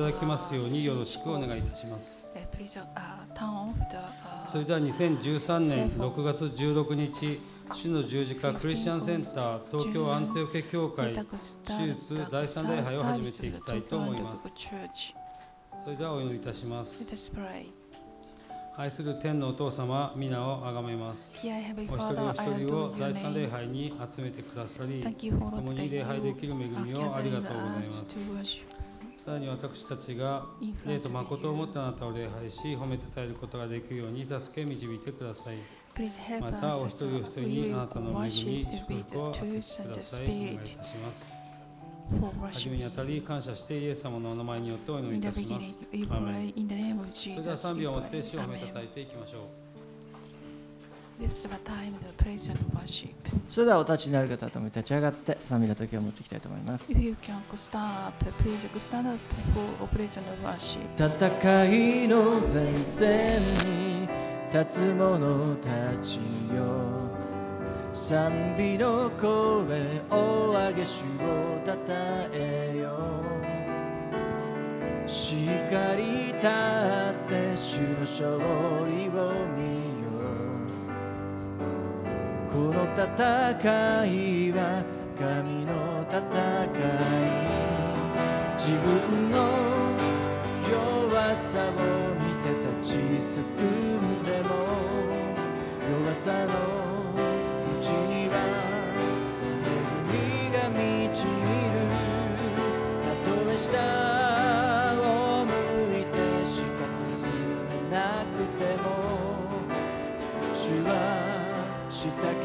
ただきますようによろしくお願いいたします。Uh, uh, uh, それでは2013年6月16日、主の十字架クリスチャンセンター東京アンテオケ教会手術第三礼拝を始めていきたいと思います。それではお祈りいたします。愛する天のお父様、皆をあがめます。お一人お一人を第三礼.拝に集めてくださり、共に礼拝できる恵みをありがとうございます。さらに私たちが霊と誠をも you. ってあなたを礼拝し、褒めたたえることができるように助け導いてください。またお一人お一人にあなたの恵み、祝福を与えてください。お願いいたします。初めにあ.たり感謝してイエス様のお名前によってお祈りいたします。それでは.賛美をもって.主を褒めたた.えていきましょう。それではお立ちになる方とも立ち上がって賛美の時を持っていきたいと思います.戦いの前線に立つ者たちよ。賛美の声を上げ主をたたえよ。しっかり立って主の勝利を見の戦いは神の戦い自分の弱さを見て立ちすくんでも弱さのうちには恵みが満ちるたとえ下を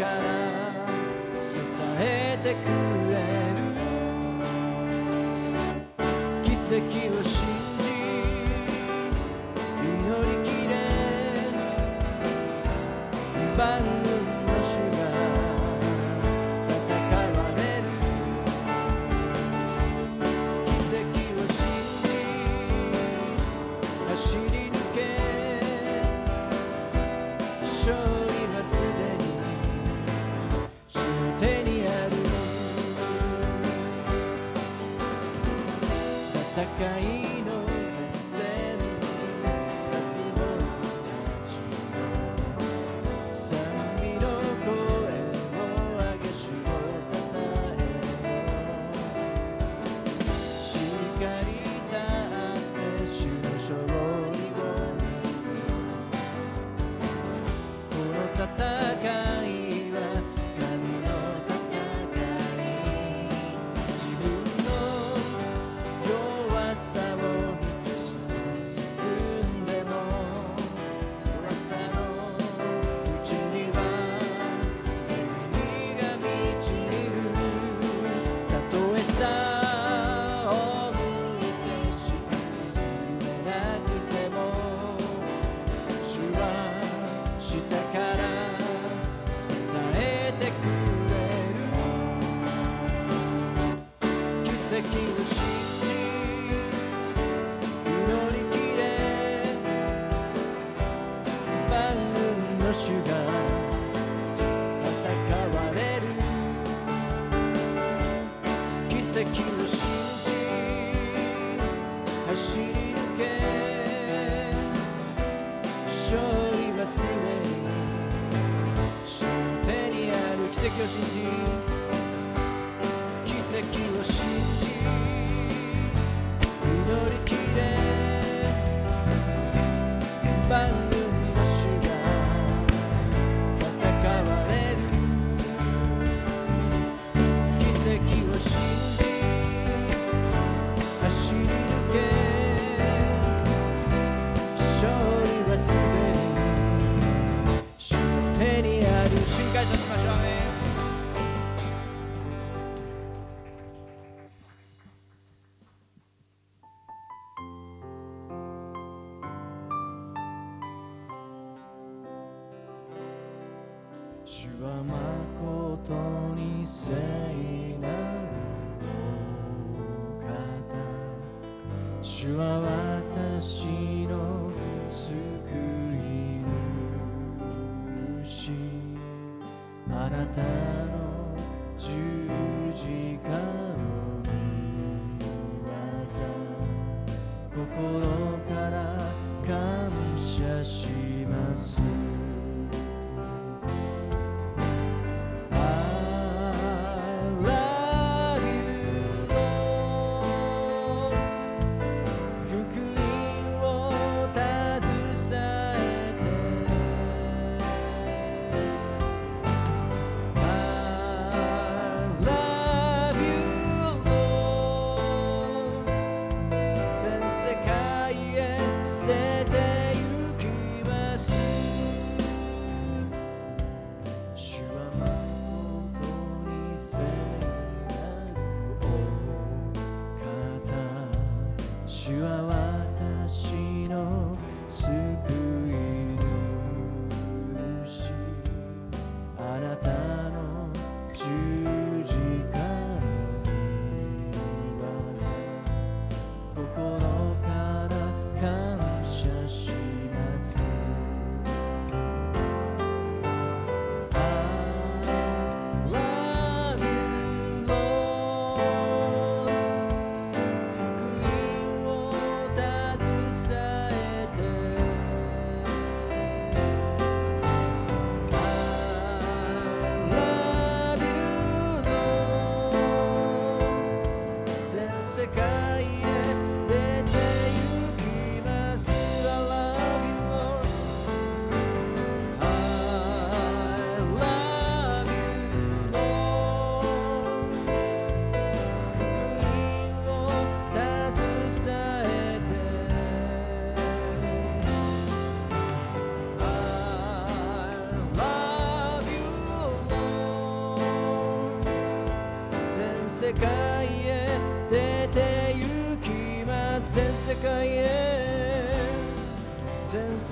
から支えてくれ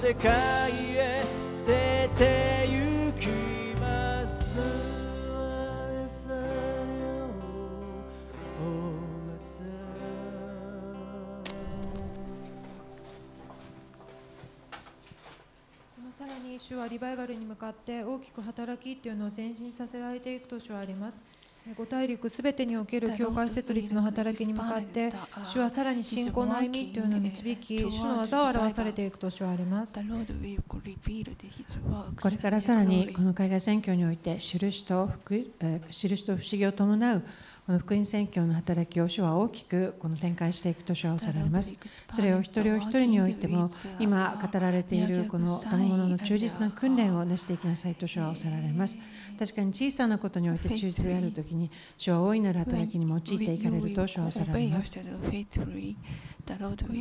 世界へ出て行きます Oh, さらに主はリバイバルに向かって大きく働きというのを前進させられていくと主はあります。五大陸すべてにおける教会設立の働きに向かって主はさらに信仰の歩みというのを導き主の技を表されていくと主はあります。これからさらにこの海外選挙において印と印と不思議を伴うこの福音宣教の働きを主は大きくこの展開していくと主はおされます。それを一人お一人においても今語られているこの賜物の忠実な訓練をなしていきなさいと主はおさられます。確かに小さなことにおいて忠実であるときに主は大いなる働きに用いていかれると主はおさられます。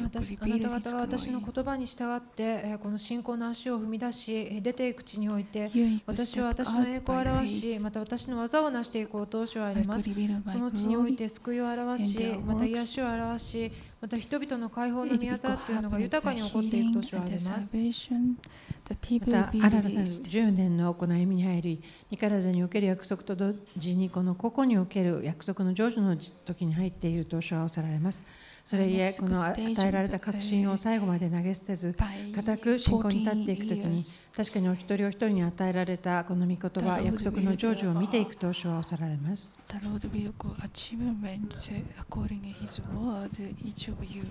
私あなた方が。私の言葉に従ってえーこの信仰の足を踏み出しえー出ていく地において私は私の栄光を表しまた私の技を成していこうと主はあります。その地において救いを表しまた癒しを表しまた人々の解放の宮座というのが豊かに起こっていくと主はあります。また新たなる10年の行いに入り、身体における約束と同時にこの個々における約束の成就の時に入っていると主はおさられます。それゆえ、この与えられた確信を最後まで投げ捨てず、固く信仰に立っていくときに、確かにお一人お一人に与えられたこの御言葉、約束の成就を見ていくと主はおさられます。The Lord will go achievement according to His word, each of you.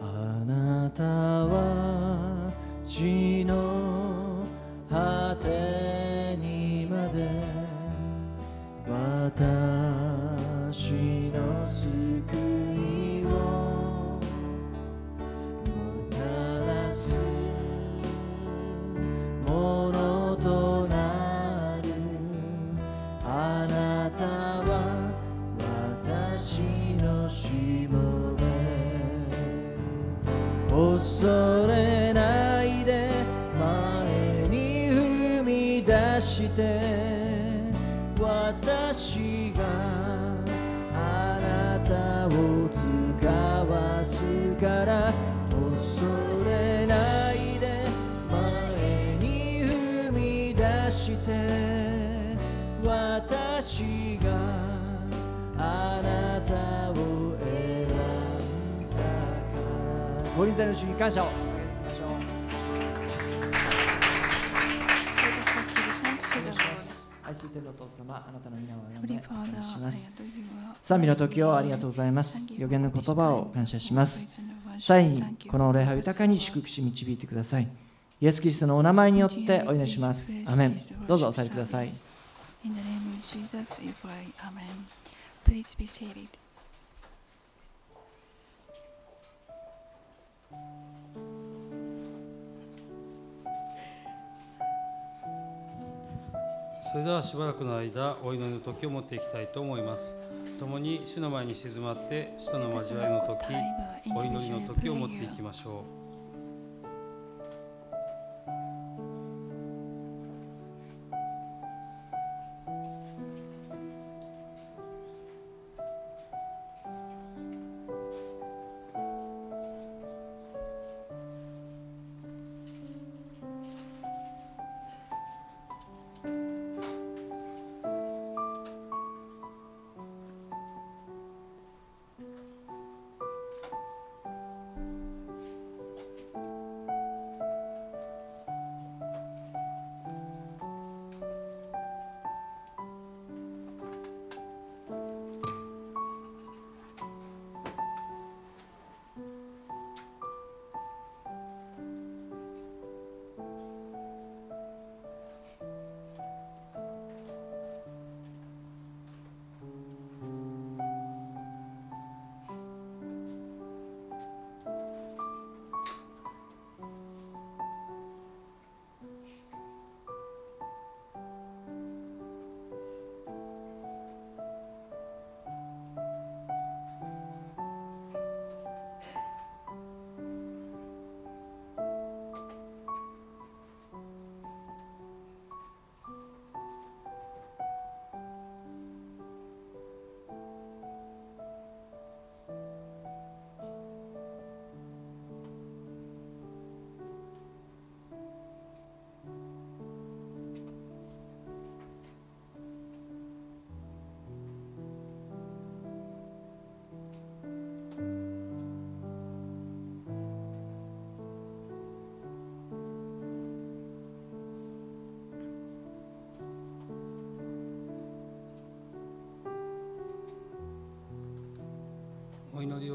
あなたは地の果てにまで私からご臨在の主に感謝を捧げていきましょう。天のお父様あなたの皆をあ Heavenly め感謝します.賛美の時をありがとうございます。予言の言葉を感謝します。最後にこの礼拝を豊かに祝福し導いてください。イエス・キリストのお名前によってお祈りします。アメン。どうぞお座りください。In the name of Jesus, we pray. Amen. Please be seated. それではしばらくの間お祈りの時を持っていきたいと思います。共に主の前に静まって主との交わりの時お祈りの時を持っていきましょう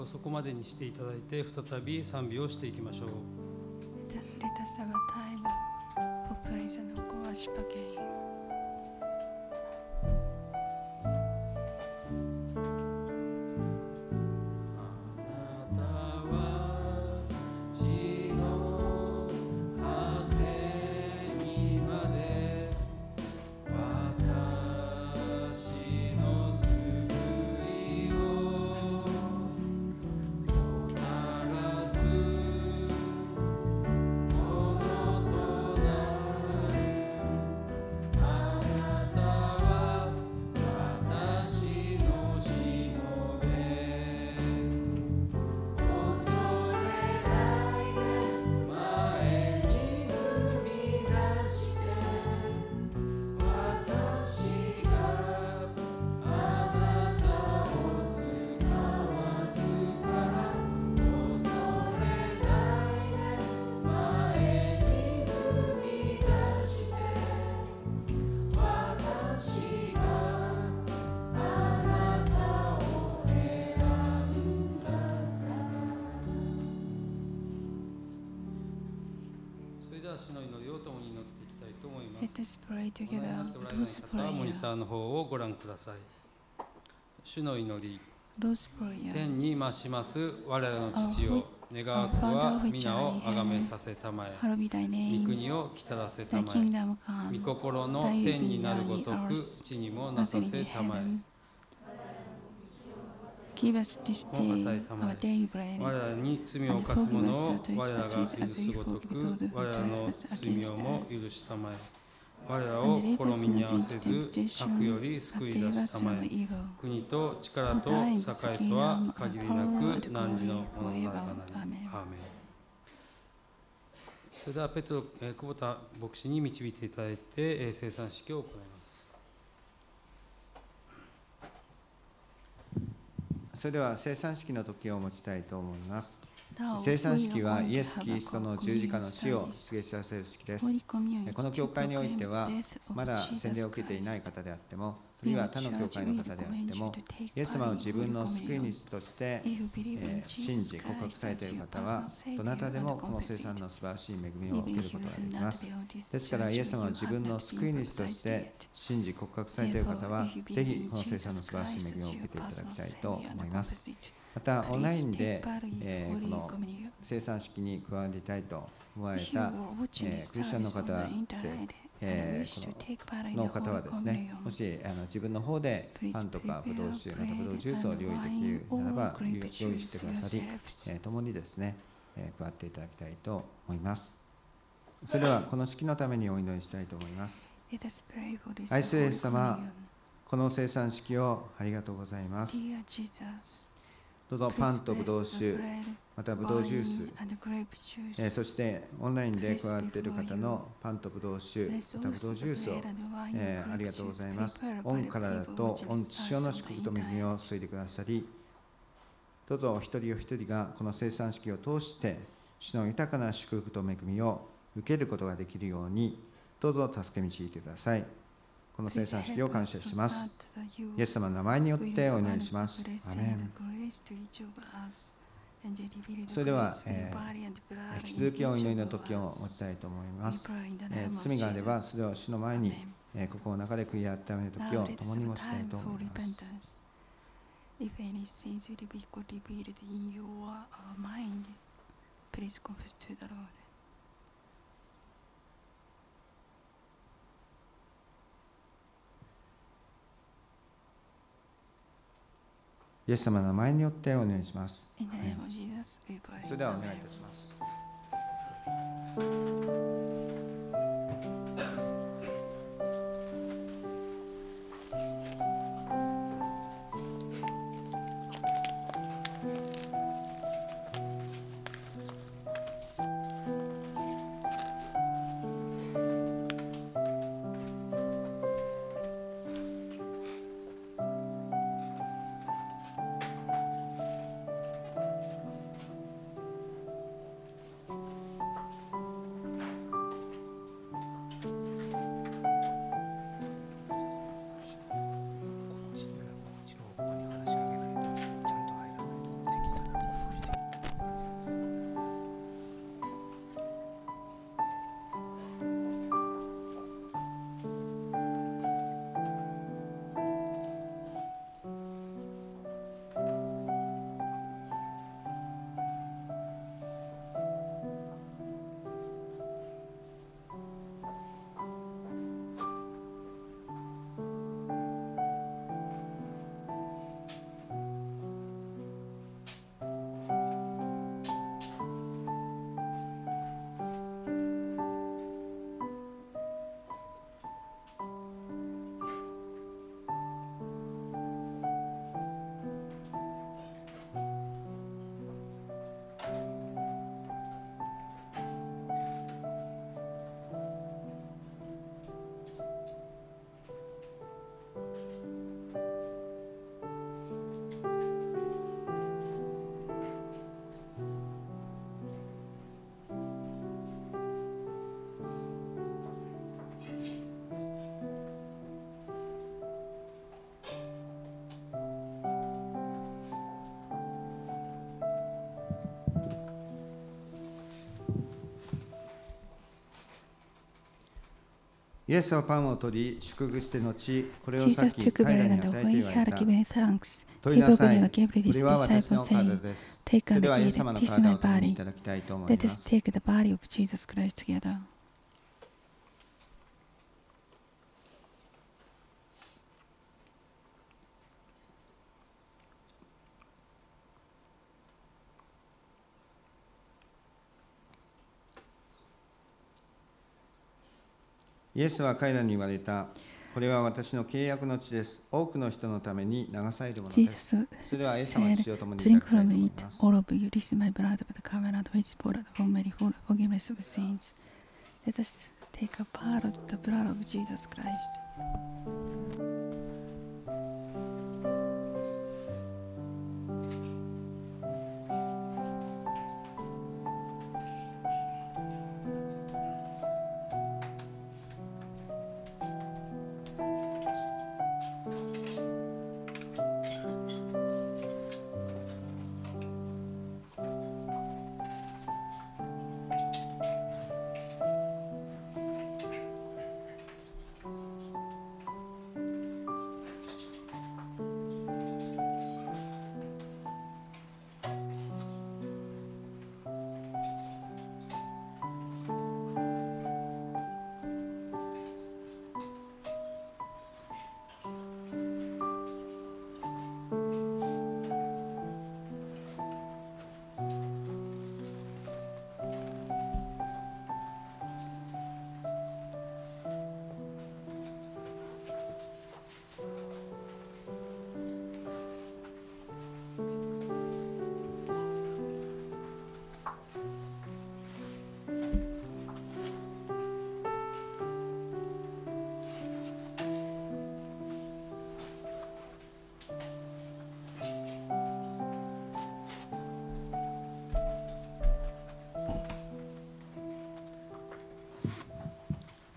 そこまでにしていただいて再び賛美をしていきましょう。レタ,スはタイムポップアイザのコアシパゲイン。Pray together モニ.ターの方をご覧ください主の祈り.天に増します我らの父よ願わくは皆を崇めさせたまえ御.国を来たらせたまえ.御心の天になるごとく地にもなさせたまえ.我らに罪を犯す者を我らが許すごとく我らの罪をも許したまえ我らを試みに合わせず悪より救い出したまえ.国と力と栄とは限りなく汝のものならばな.り.アーメンそれではペトロ、えー久保田牧師に導いていただいて、えー生産式を行いますそれでは生産式の時を持ちたいと思います。生産式はイエス・キリストの十字架の死を告げ知らせる式です。この教会においては、まだ洗礼を受けていない方であっても、あるいは他の教会の方であっても、イエス様を自分の救い主として、えー信じ、告白されている方は、どなたでもこの生産の素晴らしい恵みを受けることができます。ですから、イエス様を自分の救い主として信じ、告白されている方は、ぜひこの生産の素晴らしい恵みを受けていただきたいと思います。また、オンラインで、えーこの生産式に加わりたいと思われた、えークリスチャンの方で、えーこのの方はですね、もしあの自分の方でパンとかブドウ酒、またブドウジュースを用意できるならば、用意してくださり、えー共にですね、えー加わっていただきたいと思います。それではこの式のためにお祈りしたいと思います。愛するイエス様この生産式をありがとうございます。どうぞパンとブドウ酒、またブドウジュース、えーそしてオンラインで加わっている方のパンとブドウ酒、またブドウジュースを、えーありがとうございます。御体と御父親の祝福と恵みを注いでくださり、どうぞお一人お一人がこの生産式を通して、主の豊かな祝福と恵みを受けることができるように、どうぞ助け導いてください。この生産式を感謝します。イエス様の名前によってお祈りします。アメン。それでは、えー引き続きお祈りの時を持ちたいと思います。えー罪があれば、それを主の前に、えー心の中で悔い改める時を共に持ちたいと思います。If any sins revealed in your uh, mind, please confess to the Lord. イエス様の名前によってお願いします。それではお願いいたします。イエスはパンを取り、祝福して後、こさっき彼らに与えて言われた。問いなさい、これは私の体です。それイエス様の体を取りいただきたいと思います。Let us take the body of Jesus Christ. イエスは彼らに言われた。これは私の契約の地です。多くの人のために流されるものです。それはエス様の血を共にいただ Drink きたいと from 思い it, ます。all of you. This is my blood but the covenant, which is poured out for many for the forgiveness of sins. Let us take a part of the blood of Jesus Christ.「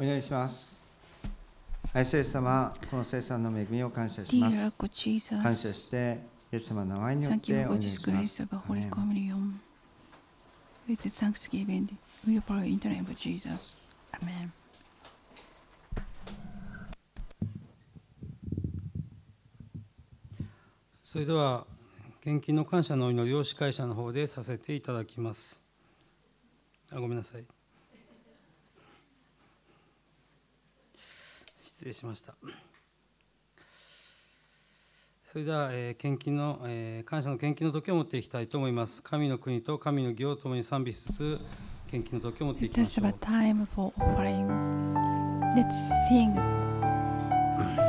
お願いします。愛聖様、この聖さんの恵みを感謝します。感謝して、イエス様の愛によってお願いします。サンキューフォディスクリスト、ホリコミリ。それでは献金の感謝のお祈りを司会者の方でさせていただきます。あごめんなさい。礼しましたそれでは、えー献金の、えー感謝の献金の時を持っていきたいと思います神の国と神の義を共に賛美しつつ献金の時を持っていき It ま is しょう about time for offering. Let's sing.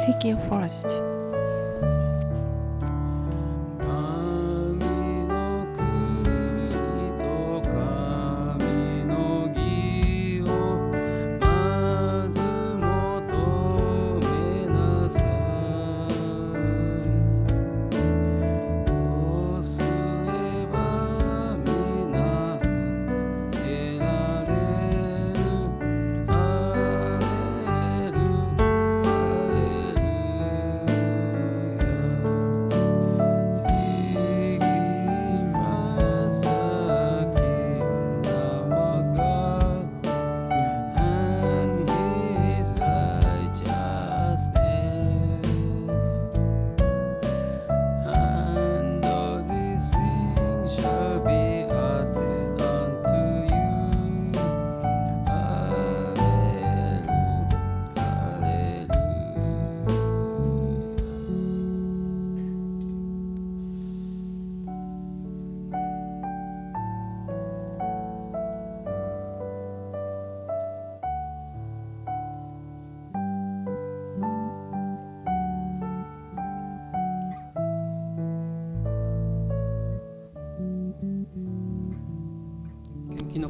Seek you first.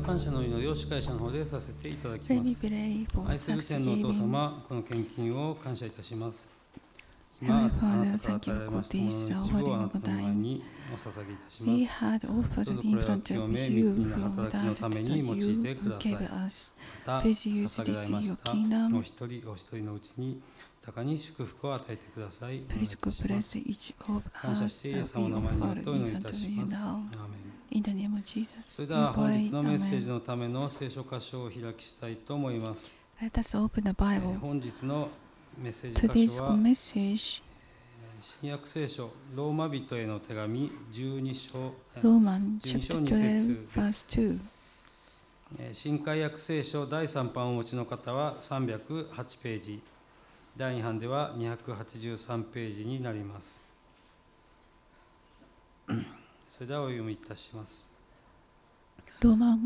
感謝の祈りを司会者の方でさせていただきます。愛する天のお父様、この献金を感謝いたします。今、あなたが与えましたものの一部をあなたの前にお捧げいたします。どうぞこれは清め、御国の働きのために用いてください。また、捧げられましたお一人お一人のうちに、高に祝福を与えてください。感謝して、イエス様の名前にお祈りいたします。In the name of Jesus, それでは本.日のメッセージ.のための聖書箇所を開きしたいと思います。Let us open the えー Bible. 本日のメッセージ箇所は message, 新約聖書ローマ人への手紙12章えー Roman 12 chapter 章2 12, 節 verse 2. えー新海訳聖書第3版をお持ちの方は308ページ第2版では283ページになりますそれではお読みいたしますローマ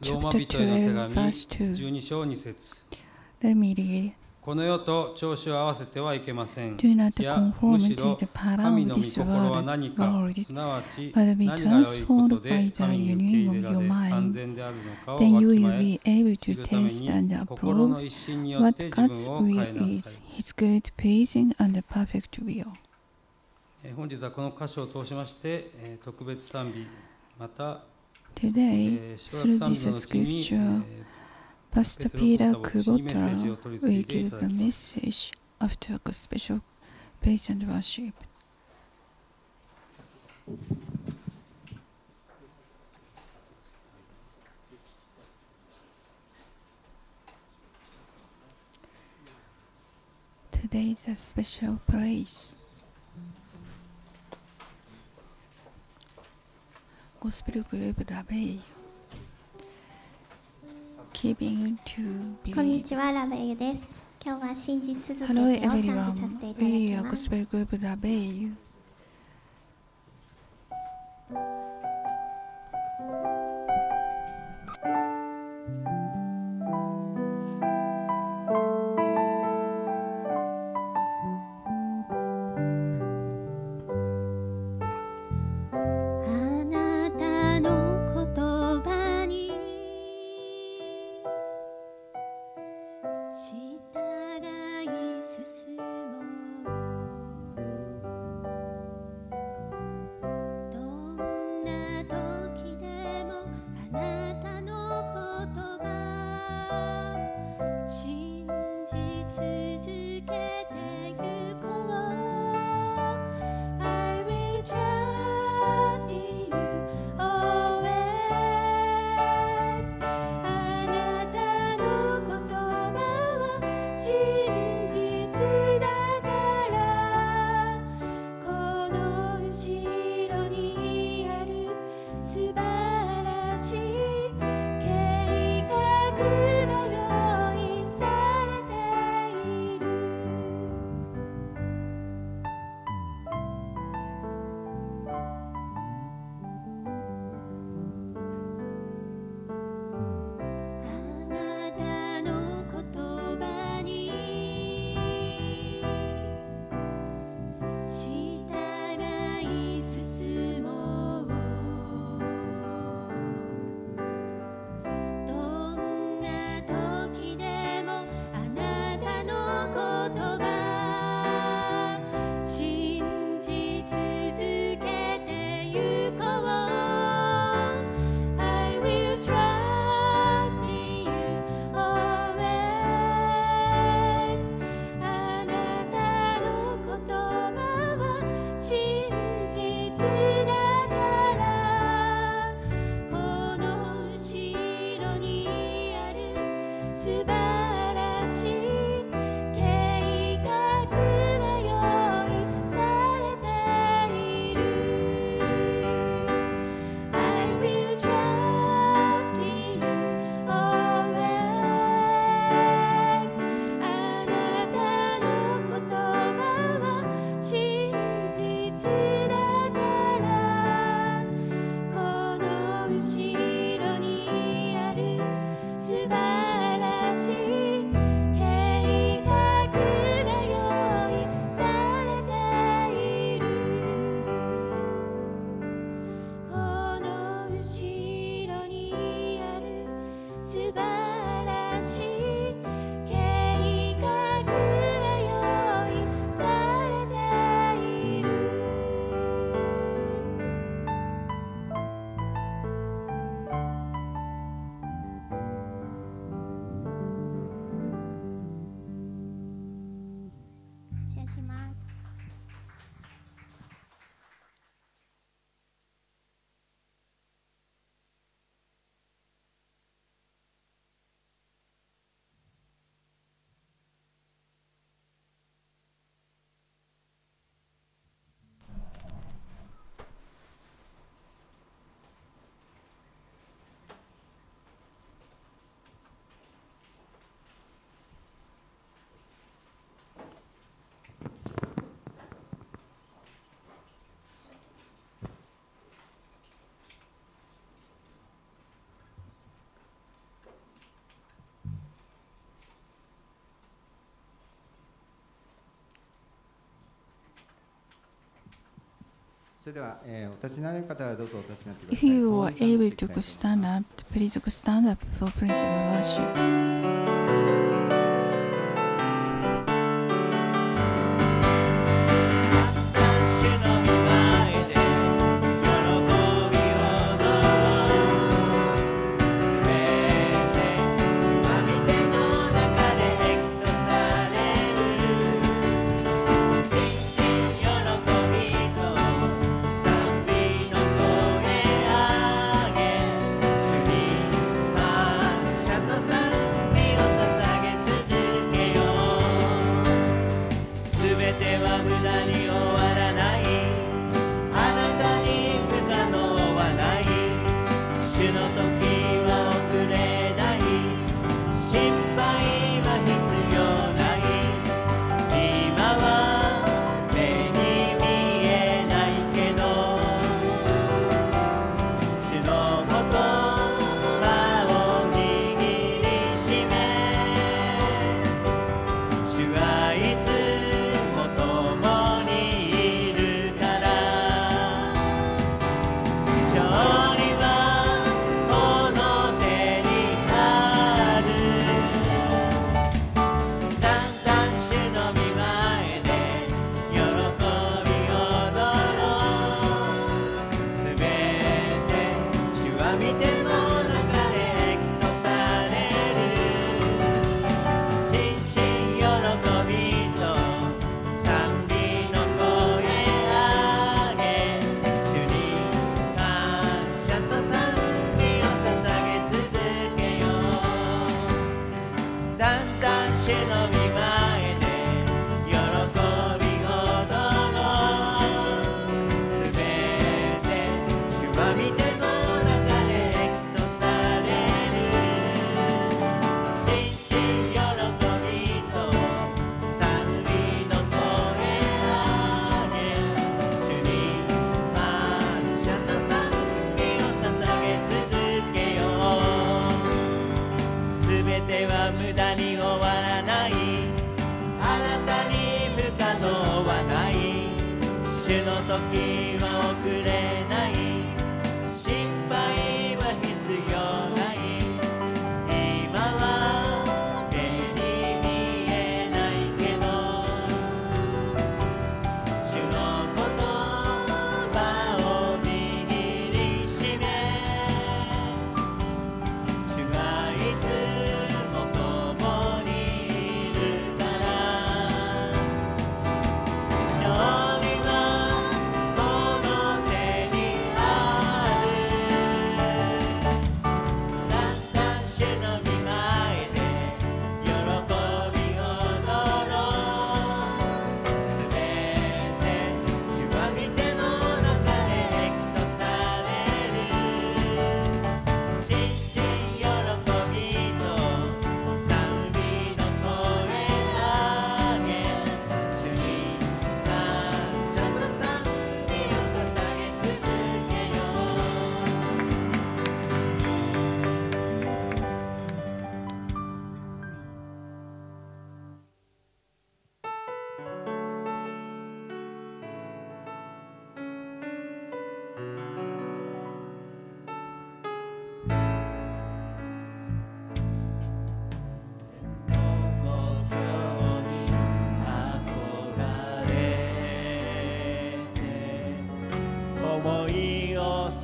chapter 人への手 12, 紙 verse 2. 12章2節.この世と調子を合わせてはいけません Do not いや conform むし to ろ神の御心は何かすなわち but be 何が良いこと transformed で by the 神に受け入れら of your れ mind. 安全であるのかを Then わ you き will まえ be able 知 to るために心の approve 一心によっ what て God's 自分を変えなさい本日はこの箇所を通しまして、えー特別賛美また、Today, through this scripture, え Pastor Peter Kubota will give た a message after a special praise and worship. Today is a special praise. Gospel group Rabei. Giving to こんに believe. ちは、ラベイです。今日は信じ続けてを Hello 賛美させ everyone. ていただ We き are ます。Gospel Group Rabei.「If you are able to stand up, please stand up for principle worship.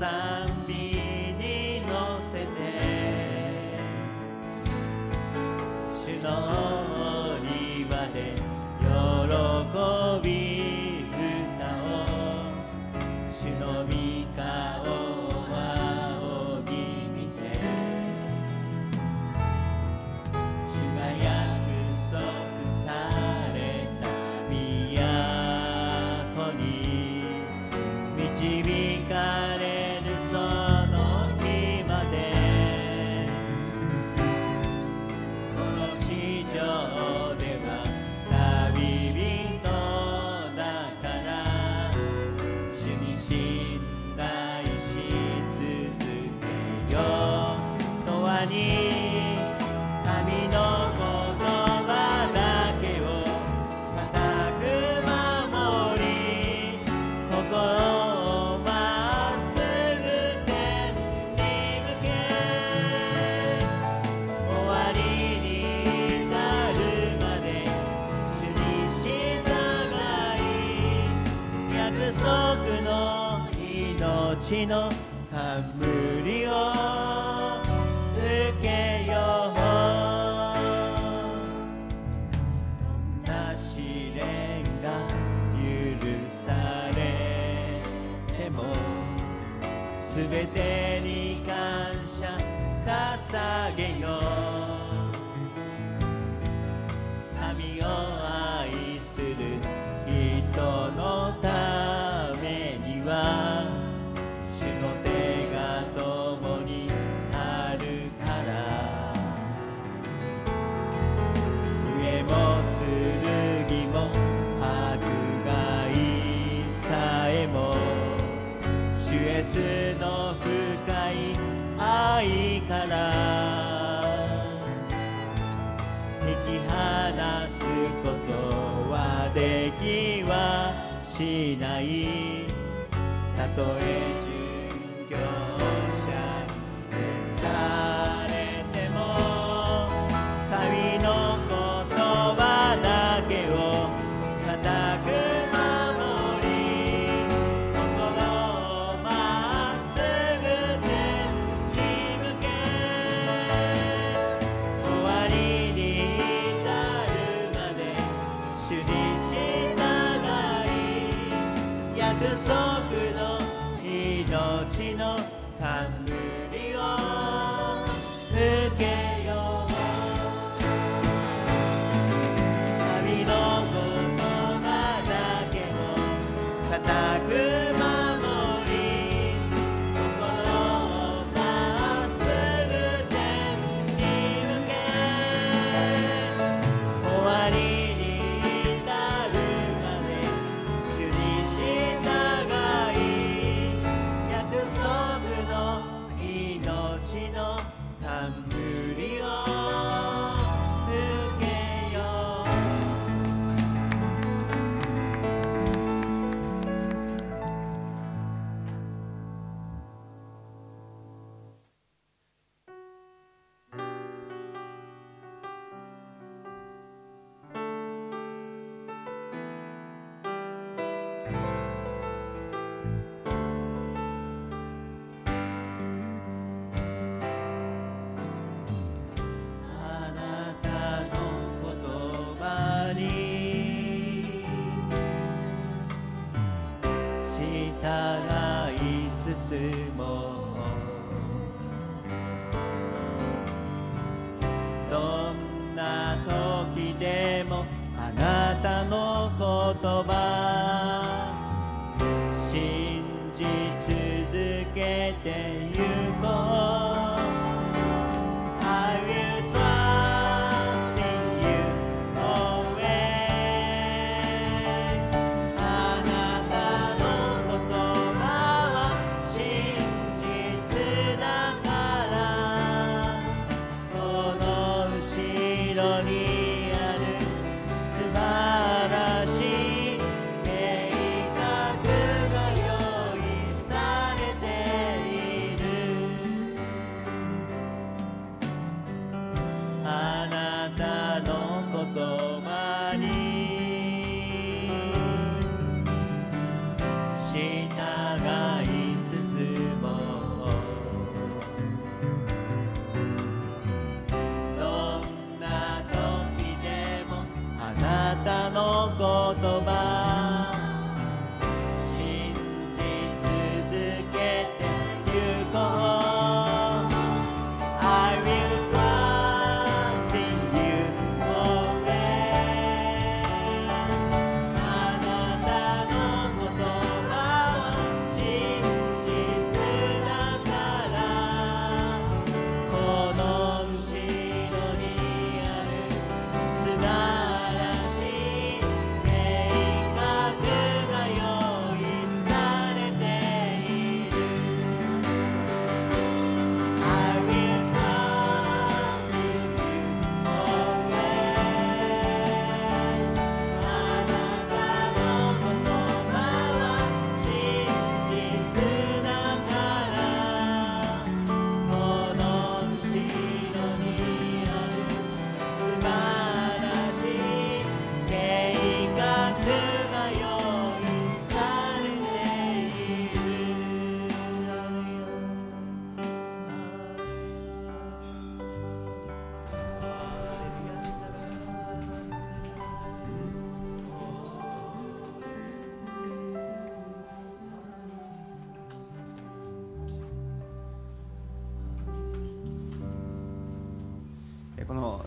passar.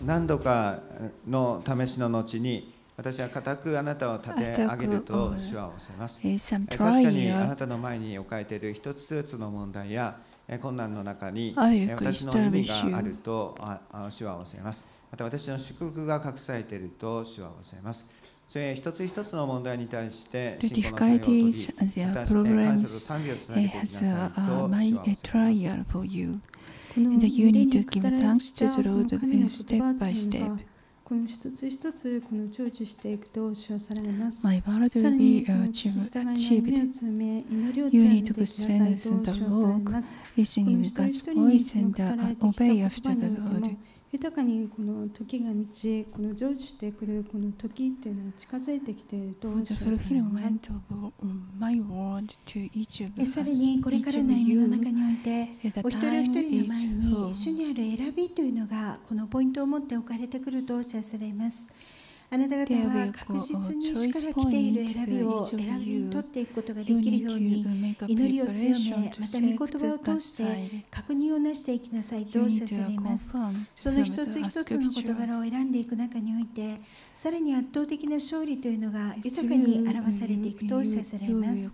何度かの試しの後に私は固くあなたを立て上げると主はおっしゃいます。eh, 確かにあなたの前に置かれている一つずつの問題やえ困難の中に私の意味があるとああ主はおっしゃいます。また私の祝福が隠されていると主はおっしゃいます。それ一つ一つの問題に対して、信仰の対応を取りまたして感謝と賛美をつなげ eh, ていきなさいと uh, 主は my おっ a しゃいます。And you need to give thanks た to the Lord 神の step by step. がこの一つ一つこの成就していくと主はされます。My word さ will ら be achieved. You 貫 need to strengthen は the walk, listening こ God's voice and uh, obey after に the Lord. も豊かにこの時が満ち、この成就してくるこの時っていうのは近づいてきているとされます。um, us, らにこれからの歩みの中においてお一人お一人の前.に主にある選びというのがこのポイントを持って置かれてくるとおっしゃされます。あなた方は確実に主から来ている選びを選び.に取っていくことができるように祈りを強めまた御言葉を通して.確認をなしていきなさいと You おっし need ゃさ to れます。その一つ一つの事.柄を選んでいく中においてさらに圧倒的な勝利というのが豊かに表されていくとおっしゃされます。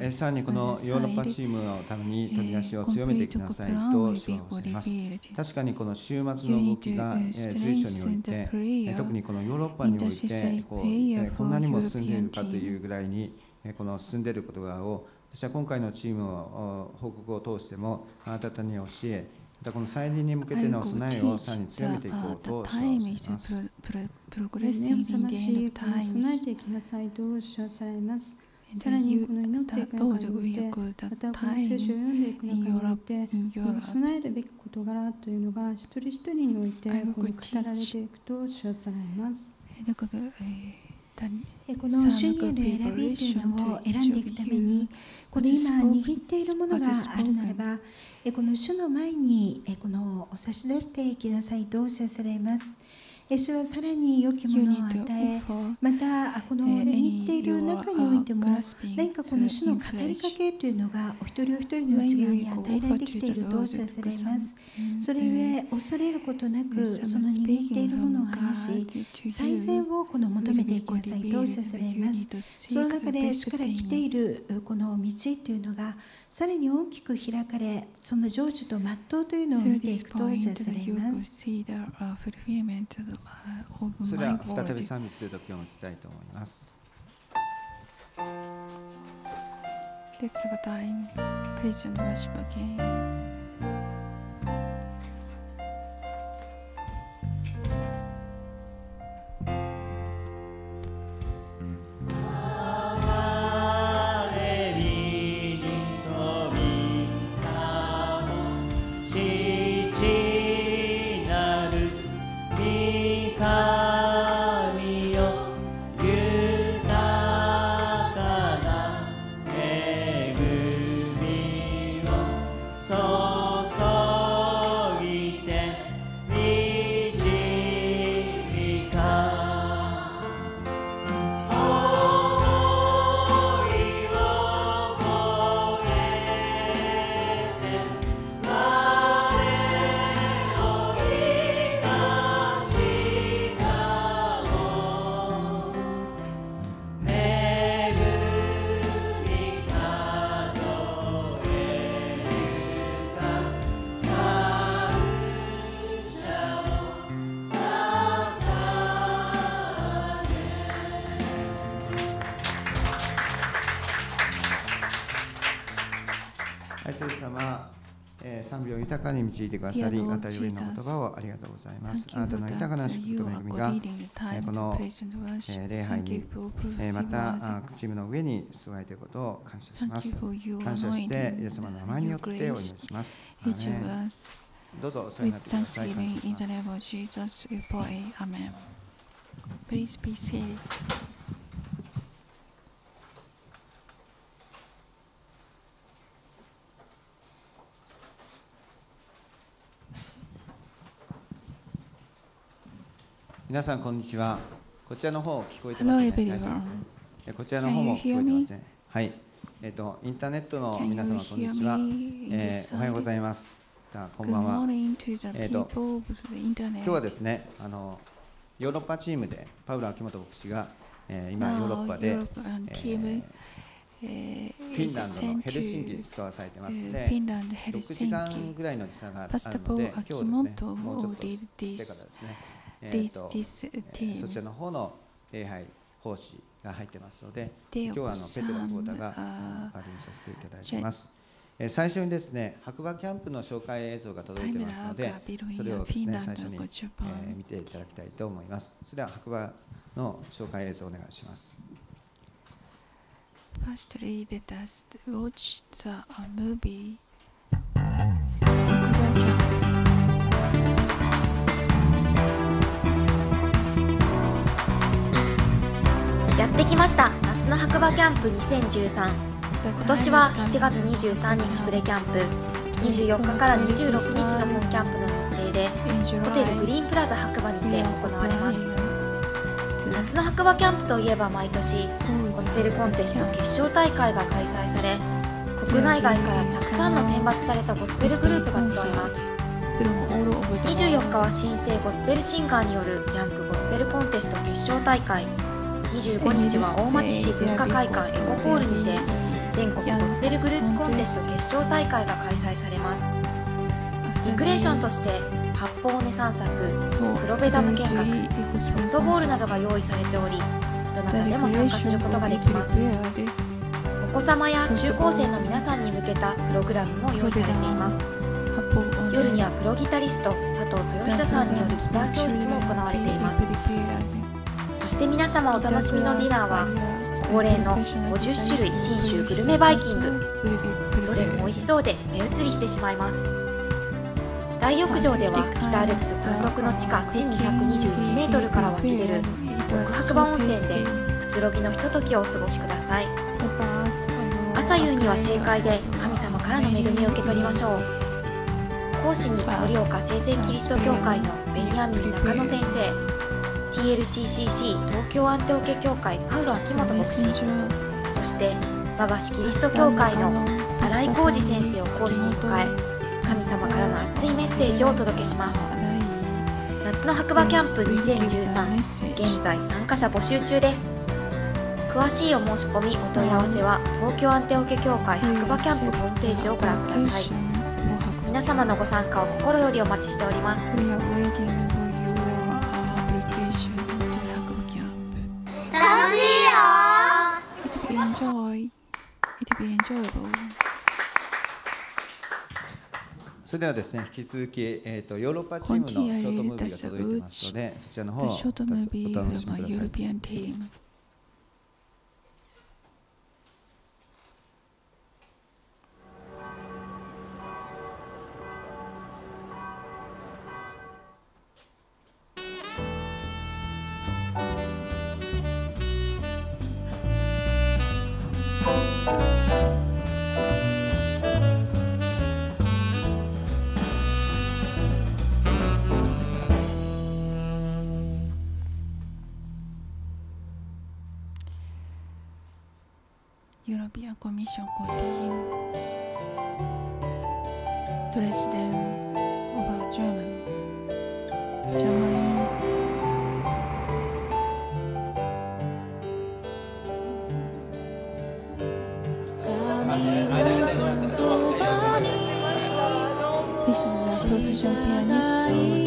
えさらにこのヨーロッパチームのために取り出しを強めていきなさいと主はおっしゃいます。確かにこの週末の動きが、えー随所において、えー特にこのヨーロッパにおいてこう、えーこんなにも進んでいるかというぐらいに、えーこの進んでいることを私は今回のチームをお報告を通してもあなた方に教えまたこの再臨に向けての備えをさらに強めていこうとしゃいます。います。さらにこの祈っていく中において、またこの聖書を読んでいく中において、備えるべき事柄というのが一人一人において語られていくと主はされます。この主にある選びというのを選んでいくためにこの今握っているものがあるならばえこの主の前にえこのお差し出していきなさいとおっしゃされます。え主はさらに良きものを与えまたこの握っている中においても何かこの主の語りかけというのがお一人お一人の内側に与えられてきているとおっしゃされます。それゆえ恐れることなくその握っているものを話し最善をこの求めていきなさいとおっしゃされます。その中で主から来ているこの道というのがさらに大きく開かれその成就と全うというのを見ていくとおっしゃされます。それでは再び賛美する時を持ちたいと思います。Let's have a time. Praise and worship again. に導いてくださり、またよりの言葉をありがとうございます。あなたの豊かな祝福と恵みが、えーこの、えー礼拝に、えーまたあチームの上に座いていることを感謝します。感謝して、イエス様の名前によってお祈りします。どうぞお世話になってください。感謝 thanksgiving し in ま the す name of Jesus we pray. Amen. Please be seated. 皆さんこんにちは。こちらの方聞こえてますね。大丈夫ですえこちらの方も聞こえてま?すね。はい。えっ、とインターネットの皆様こんにちは。えーおはようございます。方、こんばんは。えーと今日はですねあの、ヨーロッパチームでパウロ・秋元牧師が、えー今、ヨーロッパで、えーフィンランドのヘルシンキに使わされてますので、フィンランドヘル6シン時間キぐらいの時差があるので、ー今日ですね、もうちょっとしてからですね、えーと this えーそちらの方の礼拝奉仕が入ってますので、今日はあのペテロコータがあ代わりにさせていただきます。えー最初にですね、白馬キャンプの紹介映像が届いてますので、それをですね、最初に、えー見ていただきたいと思います。それでは白馬の紹介映像をお願いします。Firstly, let us watch the uh, movie. やってきました。夏の白馬キャンプ2013今年は7月23日プレキャンプ。24日から26日の本キャンプの日程でホテルグリーンプラザ白馬にて行われます。夏の白馬キャンプといえば毎年ゴスペルコンテスト決勝大会が開催され国内外からたくさんの選抜されたゴスペルグループが集います。24日は新生ゴスペルシンガーによるヤングゴスペルコンテスト決勝大会。25日は大町市文化会館エコホールにて全国ゴスペルグループコンテスト決勝大会が開催されます。リクレーションとして八方尾根散策黒部ダム見学ソフトボールなどが用意されておりどなたでも参加することができます。お子様や中高生の皆さんに向けたプログラムも用意されています。夜にはプロギタリスト佐藤豊久さんによるギター教室も行われています。そして皆様お楽しみのディナーは恒例の50種類信州グルメバイキング。どれも美味しそうで目移りしてしまいます。大浴場では北アルプス山麓の地下1221メートルから湧き出る極白馬温泉でくつろぎのひとときをお過ごしください。朝夕には正解で神様からの恵みを受け取りましょう。講師に盛岡聖戦キリスト教会のベニヤミン中野先生。TLCCC 東京アンテオケ教会パウロ秋元牧師。そして馬橋キリスト教会の新井浩二先生を講師に迎え神様からの熱いメッセージをお届けします。夏の白馬キャンプ2013現在参加者募集中です。詳しいお申し込みお問い合わせは東京アンテオケ教会白馬キャンプホームページをご覧ください。皆様のご参加を心よりお待ちしております。しいよ enjoy. It be enjoyable. それではですね、引き続き、えー、とヨーロッパチームのショートムービーが届いてますので、そちらの方をお楽しみください。ーマンジャーマニー This is the professional pianist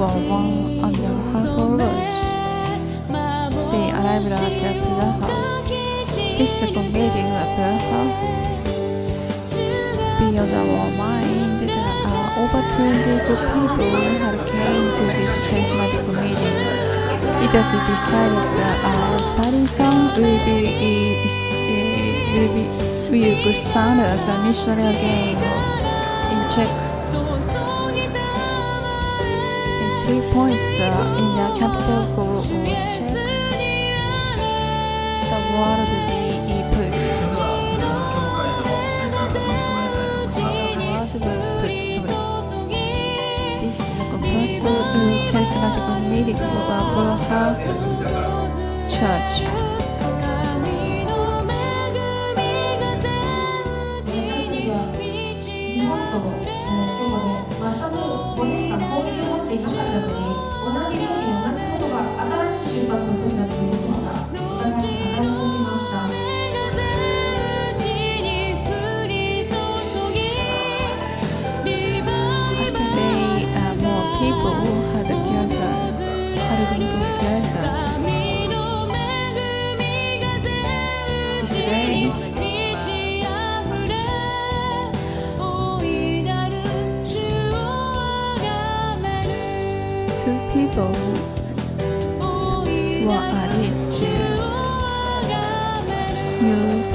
over one and a half hours. They arrived at Praha. This second meeting at Praha beyond our mind that uh, over 20 good people had came to this charismatic meeting. It was decided that uh, Sari-san will be, uh, will be will stand as a missionary again in Czech. Three points uh, in the capital of Czech. The world will be put. First charismatic meeting of Praha Church. プ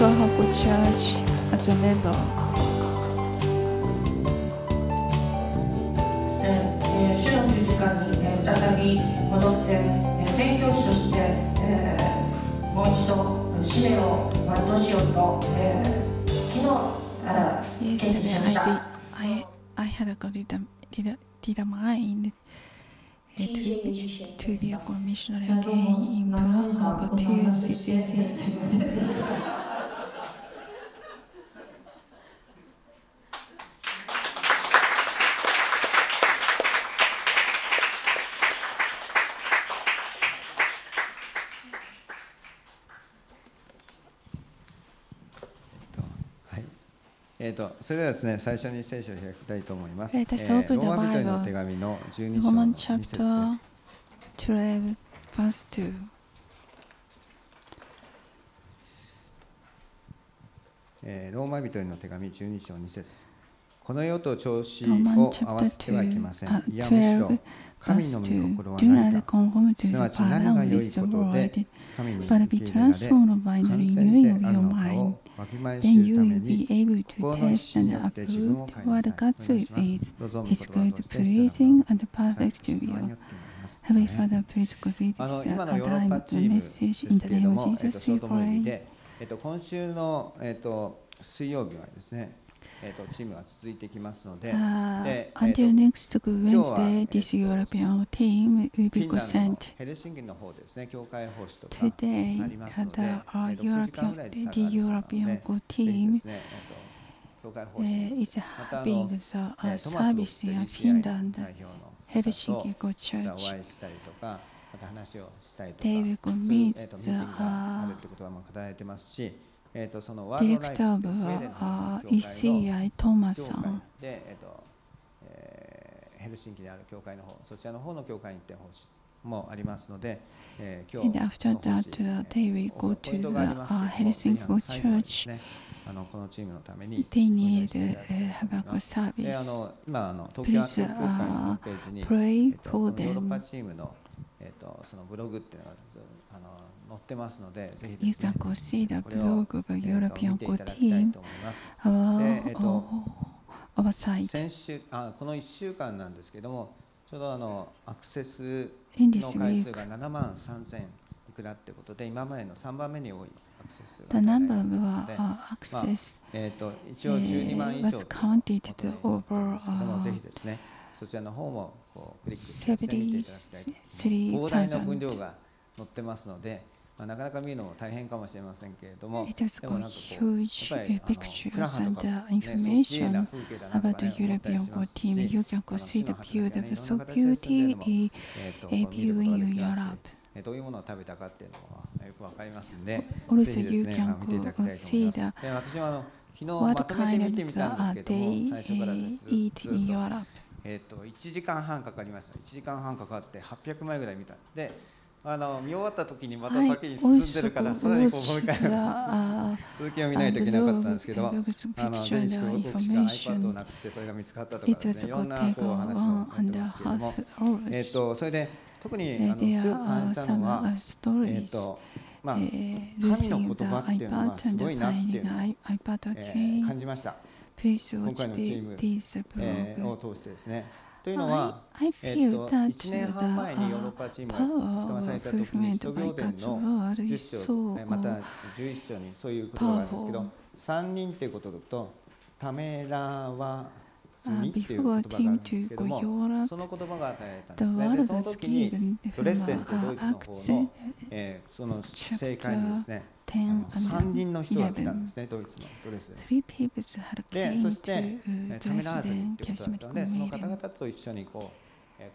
日から決心 Yesterday I did, I I had it a mind uh, to to be a commissioner again in Praha but yes yes yes yes はい。えー、とそれではですね最初に聖書を開きたいと思います。Let us open ロ the ーマ人への.手紙の12章 Roman 2節で chapter す。12 verse 2えーローマ人への手紙12章2節この世と調子 Roman を合わせてはいけ chapter ませ 2, ん。いや uh, むしろ12 us to do not conform to the pattern of this world, but be transformed by the renewing of your mind. Then you will be able to test and approve what God's will is, His good, pleasing, and perfect will. Heavenly Father, please give this time to the name of Jesus, we えっと、チームが続いてきますので、Uh, until next Wednesday, えっと this European team will フ be ィンランドの sent ヘルシンキの方でですね、教会奉仕とか today. The で、uh, えっと、9時間 European, the European team uh, is having the え uh, service in Finland, Helsinki Go Church. They will meet the ーティングがある uh, ってことはまあー、とそのワールドライフ director って of スウェーデン uh, の uh, 教会の ECI Thomas 教さん会で、えーとえーヘルシンキにある教会の方、そちらの方の教会に行ってほしもありますので、えー、今 And 日 after この奉仕 that, uh, they will ポ go イ to ン the uh, Helsinki Church. ね、あのこのチームのために They need uh, uh, have い a ます。で、あ service. の今あの東京教会のホームページに、pray えっと for このヨーロッパ them. チームのえっとそのブログっていうのがあの載ってますのでぜひこ。先週あこの1週間なんですけれども、ちょうどあのアクセスの回数が7万3千いくらということで、今までの3番目に多いアクセスが7万3000いくらといと、まあ、一応12万以上ですけど、ぜひですね、そちらの方もこうクリックして,みていただきたい,と思います。分量が載ってますので、まあ、なかなか見るのも大変かもしれませんけれども、でもなんかこう、やフラハとか、ね、そういう綺麗な風景だなと、思ったりしますし、街の花とかね、いろんな形で住んでるのも、えー、見ることができますし、どういうものを食べたかっていうのはよくわかりますので、ぜひですね、見ていただきたいと思います。で私はあの昨日まとめて見てみたんですけども、最初からですずっと、えー、と1時間半かかりました。1時間半かかって800枚ぐらい見た。であの見終わった時にまた先に進んでるから、さらにこうもう一続きを見ないといけなかったんですけど、あの電子広告しか iPad をなくしてそれが見つかったとかですね、いろんなこう話を出てますけども、えっとそれで特にあの強く感じたのは、えっとまあ神の言葉っていうのはすごいなって、えー、感じました。今回のチーム、えー、を通してですね。というのは、えっと、1年半前にヨーロッパチームが捕まされた時に使徒行伝の10章また11章にそういう言葉があるんですけど3人ということとためらわ before came to Europe, the word was given from uh, Acts chapter 10 and 11. Three people had came to Dresden, Kashmir community.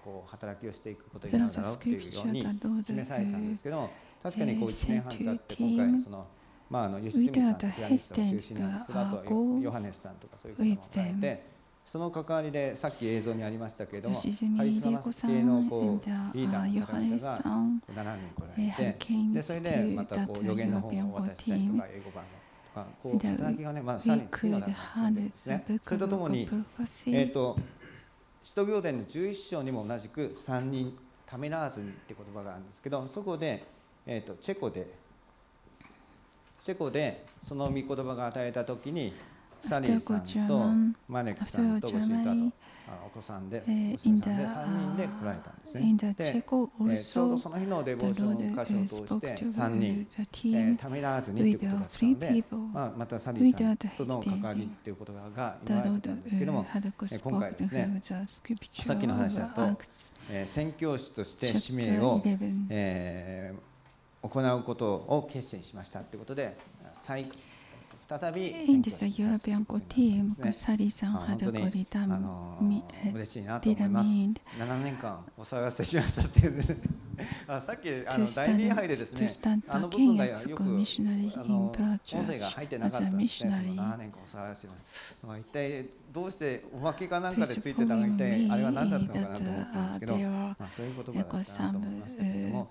こう働きをしていくことになるだろうというように示されたんですけど確かにこう1年半経って今回そのまああの吉住さんとピアニストを中心なんですけどあとヨハネスさんとかそういう方も含めてその関わりでさっき映像にありましたけれども、ハリスマス系のこうリーダーの方々が7人来られて、でそれでまたこう予言の本を渡したりとか、英語版の。こう働きがね、まださらに少なくなってですね。それとともに、えっ、と、使徒行伝の11章にも同じく3人ためらわずにって言葉があるんですけど、そこで、えっ、と、チェコで、チェコでその御言葉が与えたときに、サリーさんとマネックさんとご主人とお子さんで娘さんで3人で来られたんですね。で、えー、ちょうどその日のデボーション箇を通して3人、えー、ためらわずにということだったので、まあ、またサリーさんとの関わりということが言われたんですけども、え今回ですねさっきの話だと、えー、宣教師として使命を、えー、行うことを決心しましたということで再再びいいんですよ、ヨーロピアンコティー、昔サリーさん、ハドコリダム、嬉しいなと思います。7年間お騒がせしましたっていうですね。さっきあの大礼拝でですね、あの部分がよくあの音声が入ってなかったんですね、そ7年間お騒がせしました。一体どうしておまけかなんかでついてたの一体あれは何だったのかなと思ったんですけど、まあ、そういうことだったなと思いましたけれども、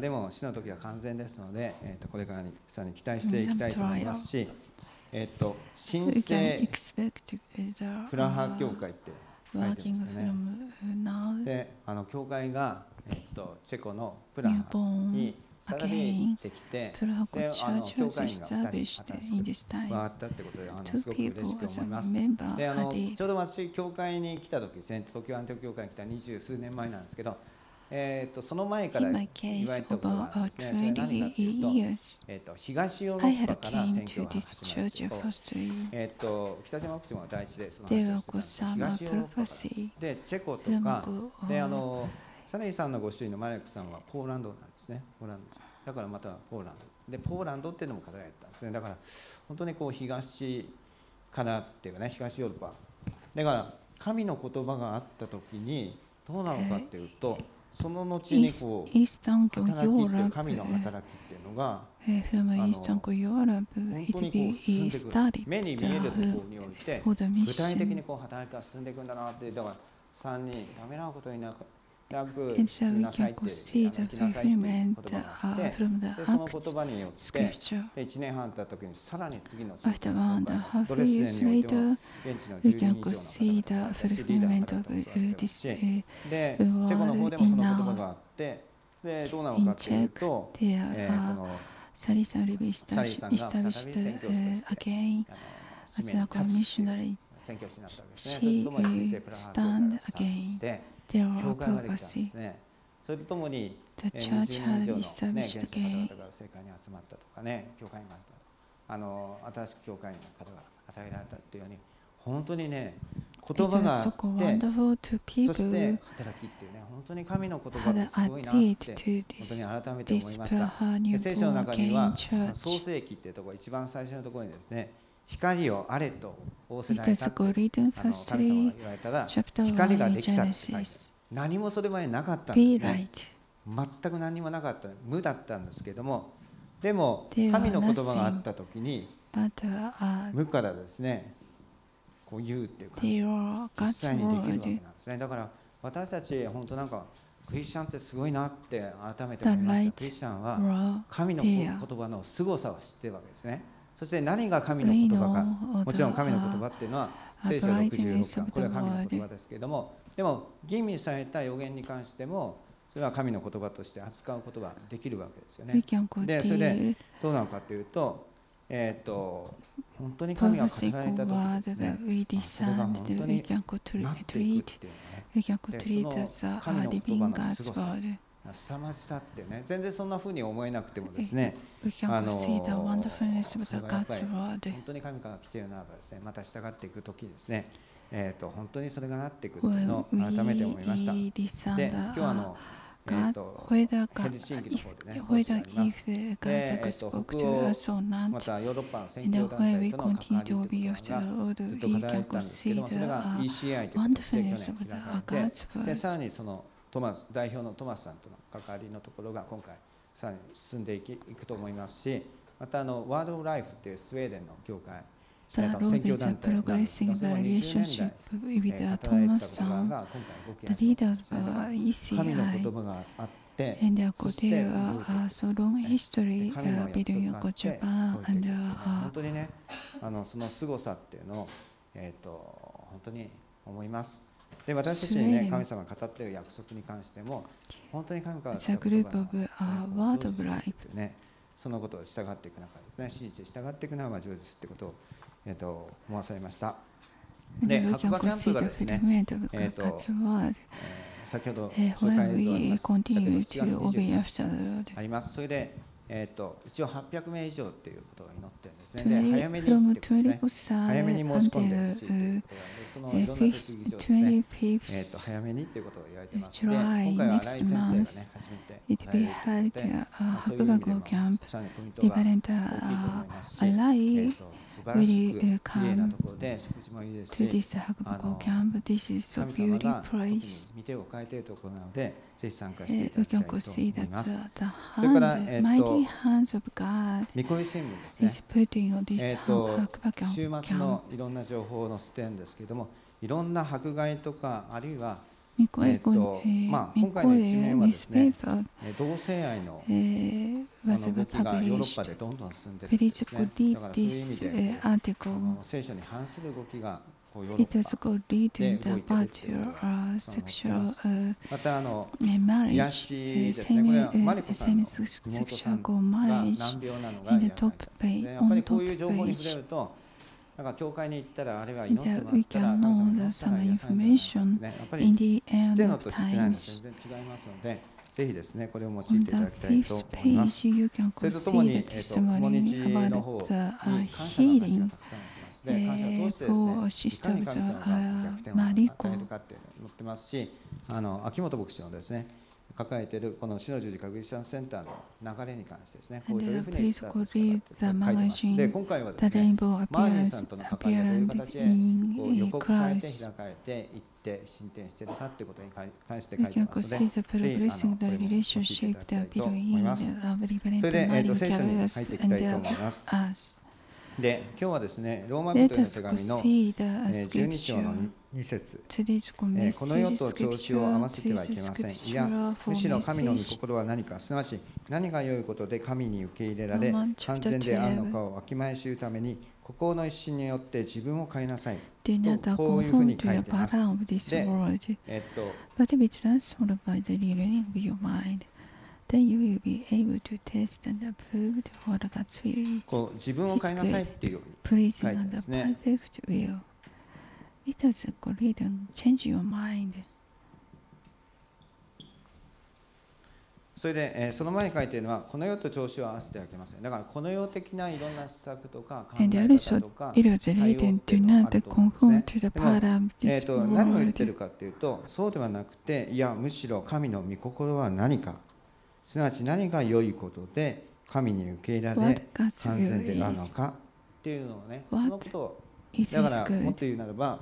でも死の時は完全ですので、えー、とこれからにさらに期待していきたいと思いますし、えっと、神聖プラハ教会って書いてますね。で、あの教会が、えっと、チェコのプラハに再びできて、で、あの教会員が2人加わったってことで、あのすごく嬉しく思います。で、あのちょうど私教会に来た時、東京アンテ教会に来た二十数年前なんですけど。えー、とその前から言われたことがあるんですね。それ何かというと、えー、と東ヨーロッパから選挙が始まるという、えー、と北島福島は第一でその話をしてたんですが、東ヨーロッパからでチェコとか、であのサネイさんのご主人のマリックさんはポーランドなんですね。ポーランドだからまたポーランド。で、ポーランドっていうのも語られたんですね。だから本当にこう東からっていうかね、東ヨーロッパ。だから神の言葉があった時にどうなのかっていうと、その後にこう、イスタン教ヨーラ神の働きっていうのが、ー、スタン教ヨーブ、イティイスタリ目に見えるところにおいて、具体的にこう働きが進んでいくんだなって、だから3人、ためらうことにな And so we can proceed fulfillment uh, from the Acts scripture. After one and a half years later, we can proceed the fulfillment of uh, this uh, word in now. In Czech, there are Sari san established uh, again as a commissionary. She uh, stand again. 教会ができたんですね。それとともに、The church had 方々が聖火世界に集まったとかね、教会があったあの新しく教会の方が与えられたというように、本当にね、言葉があって、そして働きっていうね、本当に神の言葉がすごいなって、本当に改めて思いました。聖書の中には、創世記っていうところ、一番最初のところにですね、光をあれと仰せられたて神様が言われたら光ができたって書いて何もそれまでなかったんですね。全く何もなかった。無だったんですけどもでも神の言葉があった時に無からですねこう言うっていうか実際にできるわけなんですね。だから私たち本当なんかクリスチャンってすごいなって改めて思いました。クリスチャンは神の言葉の凄さを知ってるわけですね。そして何が神の言葉か？もちろん神の言葉っていうのは聖書66巻これは神の言葉ですけれどもでも吟味された予言に関してもそれは神の言葉として扱うことができるわけですよね。でそれでどうなのかというと,、えっ、と本当に神が語られたとですね。それが本当になっていくっていうね。でその神の言葉のすごさ。凄まじさってね全然そんなふうに思えなくてもですね あの本当に神から来ているならばですねまた従っていく時ですねえーと、本当にそれがなっていくのを改めて思いました。で今日あの、ヘルシンキの方でね、放送があります。で、と、またヨーロッパの選挙団体との関わりというのがずっと課題たんですけども、それが ECI ということで去年開かれて、でさらにそのトマス代表のトマスさんとの関わりのところが今回さらに進んでいき行くと思いますしまたあのワールド・ライフっていうスウェーデンの業界サーロービジョン・プログレッシング・ザ・リーションシップ・ウィザー・トーマス、は ECI、エ・ロン・ヒストリー・ビデオ・ヨコ・ジ、本当にね、あのその凄さっていうのを、えー、と本当に思います。で私たちにね神様が語っている約束に関しても本当に神様が語る言葉をねそのことを従っていく中ですね真実従っていくのは成就すってことを、えー、と思わされました。で、白馬キャンプがですね、えーと、先ほど紹介映像あります。あります。それでえーと、一応800名以上っていうことが祈ってるんですね。で早めにってことですね。早めに申し込んでほしいということなので、そのいろんな手続き上ですね、えーと、早めにっていうことが言われてますで、今回は新井先生がね、初めて入れているので、まあ、そういう意味でも、らポイントが大きいと思いますし、えーと、素晴らしく綺麗なところで食事もいいですし、あの神様が特に見てを変えているところなので、ぜひ参加していただきたいと思います。それから、えっと、見込新聞ですね。えっと、週末のいろんな情報を載せてるんですけれども、いろんな迫害とか、あるいは、えーとまあ、今回の一面はですね、同性愛の,、えー、あの動きがヨーロッパでどんどん進んでいるんです、ね、だからそういう意味で、聖書に反する動きが It was called leading the virtual uh, sexual uh, marriage, uh, semi, uh, semi sexual marriage in the top page, on top page. なんか教会に行ったらあれは祈ってもらったら神様にお伝えなさいね。やっぱり知ってるのと知ってないのと全然違いますので。ぜひですね、これを用いていただきたいと思います。それとともに、えー、と、友日の方に感謝の話がたくさん。えー、こうシステムズマリコあの秋元牧師のですね抱えているこの死の十字架クリスチャンセンターの流れに関してですね、こういうふうにスタートしたて書いてで、今回はですね、マーリンさんとの関わりがいう形でこう予告されて開かれていって進展しているかということに関して書いてますので、ぜひあのこれも聞いていただきたいと思います。それで、えー、と聖書に入っていきたいと思います。で今日はですねローマ人への手紙の12章の2節。この世と調子を合わせてはいけません。いやむしろ神の御心は何かすなわち何が良いことで神に受け入れられ完全であるのかをわきまえ知るために心の一心によって自分を変えなさい。とこういうふうに書いています。で、えっと Then you will be able to test and ウィルこう自分を変えなさいっていうように書いてあるんですね。Please and the perfect will. It それで、え、その前に書いているのはこの世と調子を合わせてあげません。だからこの世的ないろんな施策とか考え方とか対応っていうのがあると思うんですね。でも、えっ、と何を言ってるかというと、そうではなくて、いやむしろ神の御心は何か。すなわち何が良いことで神に受け入れられ、完全であるの is? かっていうのをね、そのことを、Is だからもっ?と言うならば、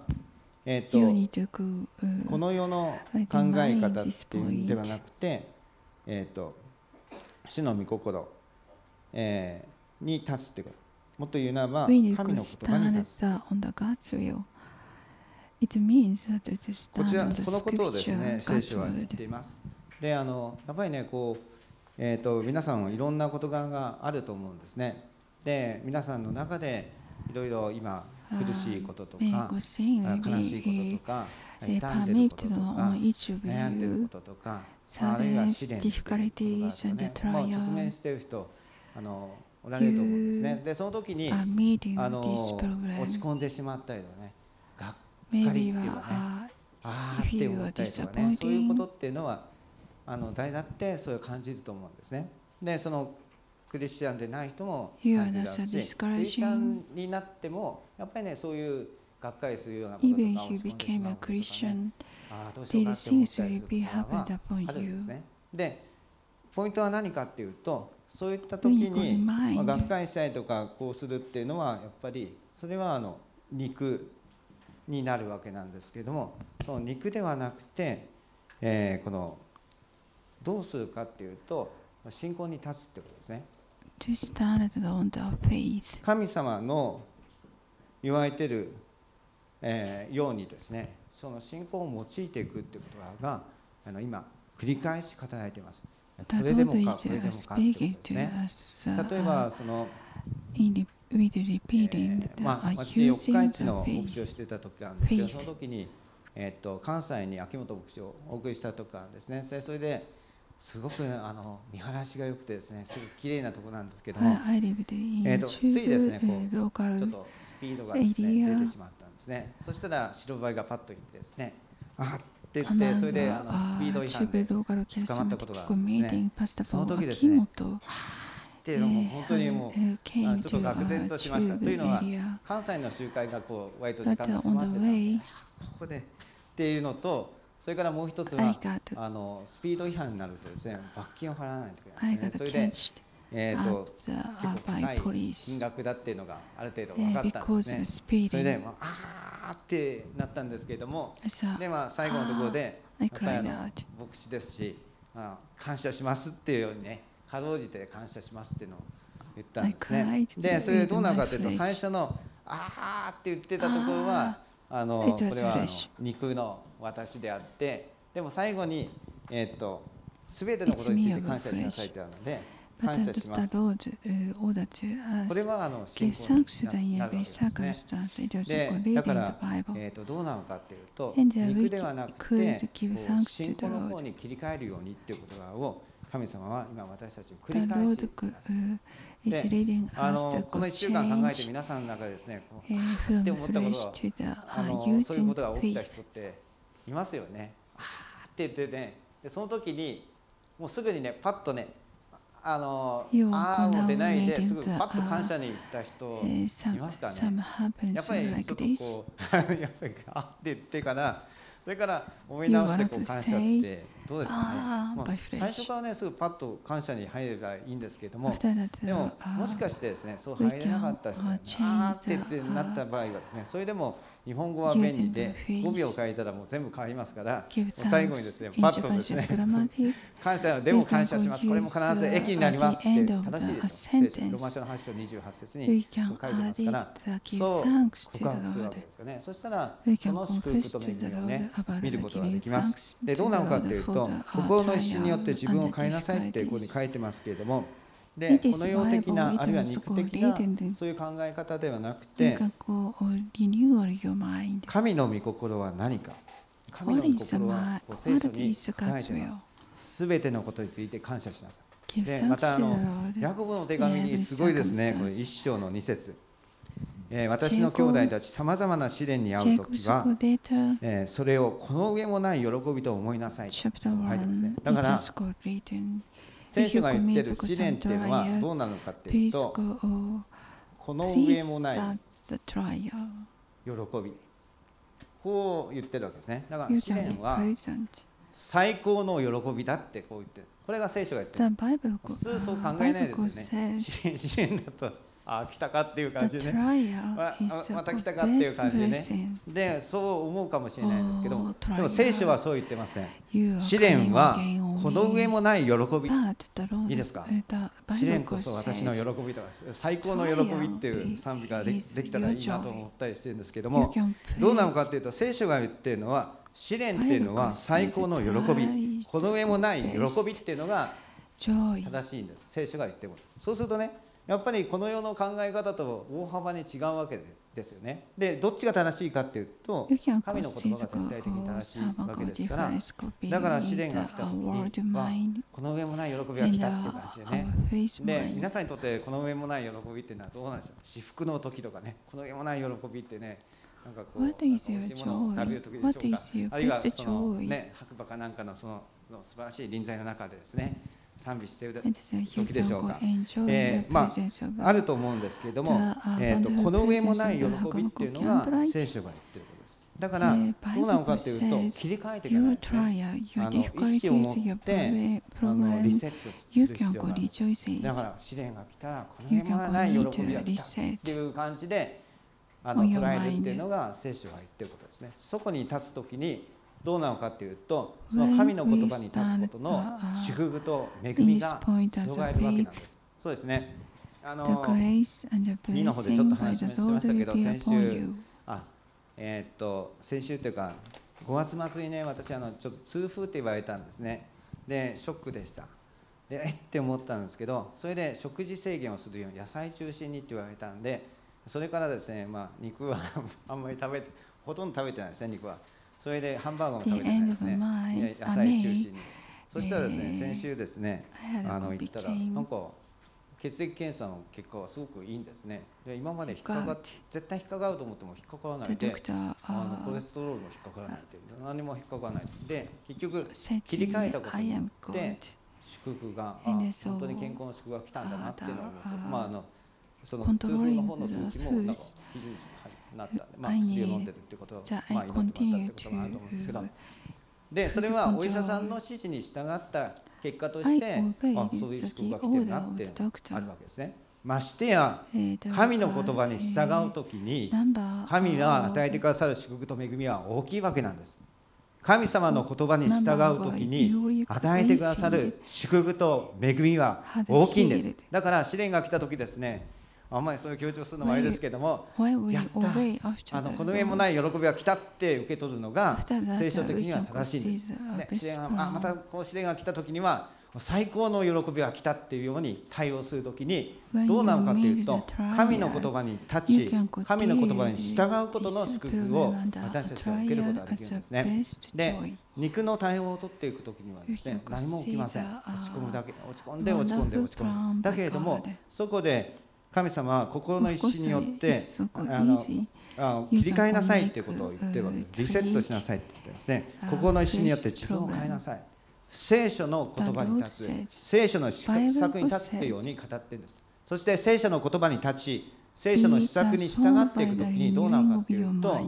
えー、と uh, この世の考え方っていうんではなくて、えー、と主の御心、えーに立つってこと。もっと言うならば、神の言葉に立つ。it means that to こちらこのことをですね、聖書は言ってい.ます。で、あのやっぱりね、こう、えー、と皆さんもいろんな事柄があると思うんですね。で、皆さんの中でいろいろ今苦しいこととか、悲しいこととか、uh, 痛んでることとか悩んでるこ.ととか、あるいは試練とがある difficulties, と and ねもう直面.している人あのおられると思うんですね。で、その時にあの落.ち込んでしまったりとかね、がっかりっていうかね。uh, あー if って思ったりとかね、そういうことっていうのはあの誰だってそれを感じると思うんですね。で、そのクリスチャンでない人も感じるし、クリスチャ.ンになってもやっぱりねそういうがっかりするようなこととか込んでしまうこととかねあーどうしようかって思ったりすることは happened upon あるんです.ね。で、ポイントは何かっていうと、そういった時にまあ mind, がっかりしたりとかこうするっていうのはやっぱりそれはあの肉になるわけなんですけれども、その肉ではなくて、えーこのどうするかっていうと信仰に立つってことですね。to stand on the faith. 神様の言われてる、えーようにですねその信仰を用いていくってことがあの今繰り返し語られています。これでもかこれで uh, もかってことですね。例え uh, ばその、まあ、uh, 私四日市の牧師をし.てた時があるんですけどその時に、えーっと関西に秋元牧師をお送りした時があるんですねでそれですごくあの見晴らしが良くてですねすごく綺麗なところなんですけども、lived in えーとついですねこ uh, うちょっとスピードがですね出てしまったんですね。そしたら白バイがパッと行ってですねあって言ってそれであのスピード uh, 違反で捕まったことがあるんですねその時ですね。っていうのも本当にもう uh, ちょっと愕然 uh, としました。というのは.関西の集会がこう割と時間 uh, が迫ってたんでここでっていうのとそれからもう一つはあのスピード違反になるとですね罰金を払わないといけないですねそれでえーと結 uh, 構高い金額だっていうのがある程度分 uh, かったんですねそれで.もうあーってなったんですけれどもでまあ最後のところでやっぱりあの.牧師ですしあ感謝しますっていうようにねかろうじて感謝しますっていうのを言ったんですねでそれでどうなるかというと最初のあーって言ってたところはあのこれはあの.肉の私であってでも最後に、えー、と全てのことについて感謝しなさいってあるので。これはあの信仰になるわけですね。でだから、えー、とどうなのかっていうと肉ではなくてこうの方に切り替えるようにっていう言葉を神様は今私たちに繰り返してくださいであのこの1週間考えて皆さんの中でですねこうって思ったことはあのことが起きた人っていますよね。あーって言ってねでその時にもうすぐにねパッとねあのあーも出ないですぐパッと感謝に行った人 Uh, いますかねやっぱりちょっと.こう あって言ってからそれから思い直してこう感謝ってどうですかね、まあ.最初からねすぐパッと感謝に入ればいいんですけどもでも uh, もしかしてですねそう入れなかった人 uh, あーって言ってなった場合はですねそれでも日本語は便利で語尾を変えたらもう全部変わりますから最後にですねパッとですね感謝でも感謝します。これも必ず駅になりますって正しいですよ。ローマ書の8章28節に書いてますからそう告白するわけですよね。そしたらその祝福との意味をね見ることができます。でどうなのかというと心の一心によって自分を変えなさいってこうに書いてますけれどもでこの世的なあるいは肉的な.そういう考え方ではなくて.神の御心は何か？神の御心は聖書に書かれ God's ていま?すすべてのことについて感謝しなさい。でまたあのヤコブの手紙にすごいですね、これ一章の二節。えー、私の兄弟たちさまざまな試練に遭う時は、えー、それをこの上もない喜びと思いなさいと書いてますね。だから選手が言ってる試練っていうのはどうなのかっていうとこの上もない喜びこう言ってるわけですね。だから試練は最高の喜びだってこう言ってる。これが聖書が言ってる。普通そう考えないですよね。試練だとあ来たかっていう感じでねままた来たかっていう感じでねでそう思うかもしれないですけどもでも聖書はそう言ってません。試練はこの上もない喜び。いいですか？試練こそ私の喜びとか最高の喜びっていう賛美ができたらいいなと思ったりしてるんですけどもどうなのかっていうと聖書が言ってるのは試練っていうのは最高の喜び。この上もない喜びっていうのが正しいんです。聖書が言ってるそうするとねやっぱりこの世の考え方と大幅に違うわけですよね。でどっちが正しいかっていうと神の言葉が全体的に正しいわけですから。だから試練が来た時にはこの上もない喜びが来たっていう感じでね。で皆さんにとってこの上もない喜びっていうのはどうなんでしょう？至福の時とかねこの上もない喜びってねなんかこう美味しいものを食べる時でしょうか？あるいはそのね白馬かなんかのその素晴らしい臨在の中でですね賛美している時でしょうか？えー、まあ、あると思うんですけれども、えーと、この上もない喜びっていうのが聖書が言ってることです。だから、どうなのかというと、切り替えていかないと、ね、あの意識を持ってあのリセットする必要が。だから、試練が来たら、この上もない喜びが来たっていう感じであの捉えるっていうのが聖書が言ってることですね。そこに立つときにどうなのかというとその神の言葉に立つことの祝福と恵みが広がるわけなんです。そうですね。あの2の方でちょっと話しましたけど先週あえー、っと先週というか5月末にね私あのちょっと痛風って言われたんですね。でショックでした。でえって思ったんですけどそれで食事制限をするように野菜中心にって言われたんでそれからですねまあ肉は あんまり食べてほとんど食べてないですね肉は。それでハンバーガーも食べてですね。野菜中心に。そしたらですね先週ですねあの行ったらなんか血液検査の結果はすごくいいんですね。で今まで引っかか絶対引っかかると思っても引っかからないであのコレステロールも引っかからないって何も引っかからない。で結局切り替えたことによって祝福があ本当に健康の祝福が来たんだなっていうのをまああのその痛風の方の数値もなんか基準値なった、まあ、薬を飲んでるってことは、まあ、祈ってもらったってこともあると思うんですけどでそれはお医者さんの指示に従った結果としてあそういう祝福が来てるなってあるわけですね。ましてや神の言葉に従う時に神が与えてくださる祝福と恵みは大きいわけなんです。神様の言葉に従う時に与えてくださる祝福と恵みは大きいんです。だから試練が来た時ですねあんまりそういう強調するのもあれですけども、やった。あのこの上もない喜びが来たって受け取るのが聖書的には正しいんです。ね、試練があまたこう試練が来た時には最高の喜びが来たっていうように対応するときにどうなのかというと神の言葉に立ち神の言葉に従うことの祝福を私たちは受けることができるんですね。で肉の対応を取っていくときにはですね何も起きません。落ち込むだけ落ち込んで落ち込んで。落ち込むだけれどもそこで神様は心の意志によってあのあ切り替えなさいということを言ってるわけです。リセットしなさいって言ってですね、心の意志によって自分を変えなさい。聖書の言葉に立つ、聖書の施策に立つというように語ってるんです。そして聖書の言葉に立ち、聖書の施策に従っていくときにどうなるかというと、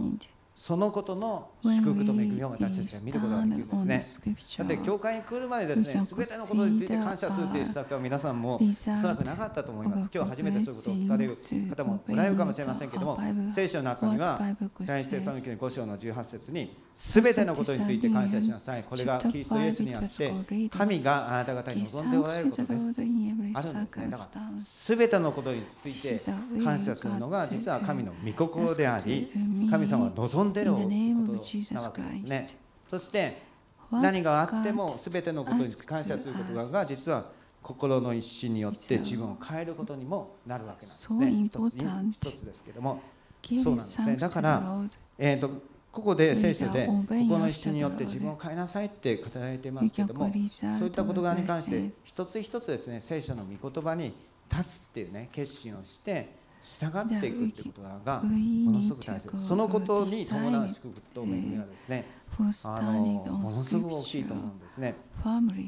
そのことの祝福と恵みを私たちが見ることができるんですね。だって教会に来るまでですね、すべてのことについて感謝するという施策は皆さんもおそらくなかったと思います。今日初めてそういうことを聞かれる方もおられるかもしれませんけども、聖書の中には第一テサロニケの5章の18節にすべてのことについて感謝しなさい。これがキリストイエスにあって神があなた方に望んでおられることです。あるんですね。だからすべてのことについて感謝するのが実は神の御心であり、神様は望んでいることなわけですね。そして何があってもすべてのことに感謝することが実は心の一心によって自分を変えることにもなるわけなんですね。一つ一つですけども、そうなんですね。だから、えーとここで聖書でここの石によって自分を変えなさいって語られていますけどもそういったことに関して一つ一つですね聖書の御言葉に立つっていうね決心をして従っていくってことがものすごく大切。そのことに伴う祝福と恵みはですね。あのものすごく大きいと思うんですね。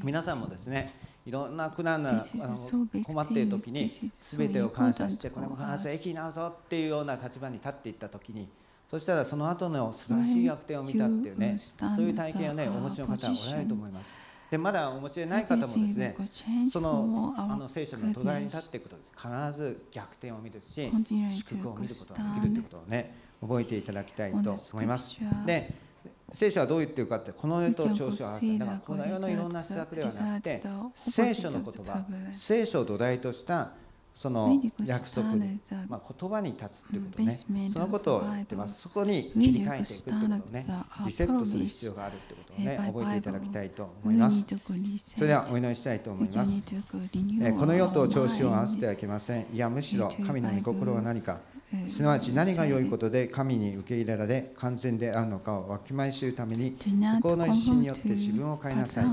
皆さんもですねいろんな苦難なあの困っている時に全てを感謝してこれも必ず益になるぞっていうような立場に立っていった時にそしたらその後の素晴らしい逆転を見たっていうねそういう体験をねお持ちの方はおられると思いますでまだお持ちでない方もですねそのあの聖書の土台に立っていくと必ず逆転を見るし祝福を見ることができるということをね覚えていただきたいと思います。で聖書はどう言ってるかってこの世と調子を合わせだからこの世のいろんな施策ではなくて聖書の言葉聖書を土台としたその約束で、まあ、言葉に立つっていうことね。そのことを言ってます。そこに切り替えていくってことをねリセットする必要があるってことをね覚えていただきたいと思います。それではお祈りしたいと思います。この世と調子を合わせてはいけません。いやむしろ神の御心は何かすなわち何が良いことで神に受け入れられ完全であるのかをわきまえ知るために心の一心によって自分を変えなさい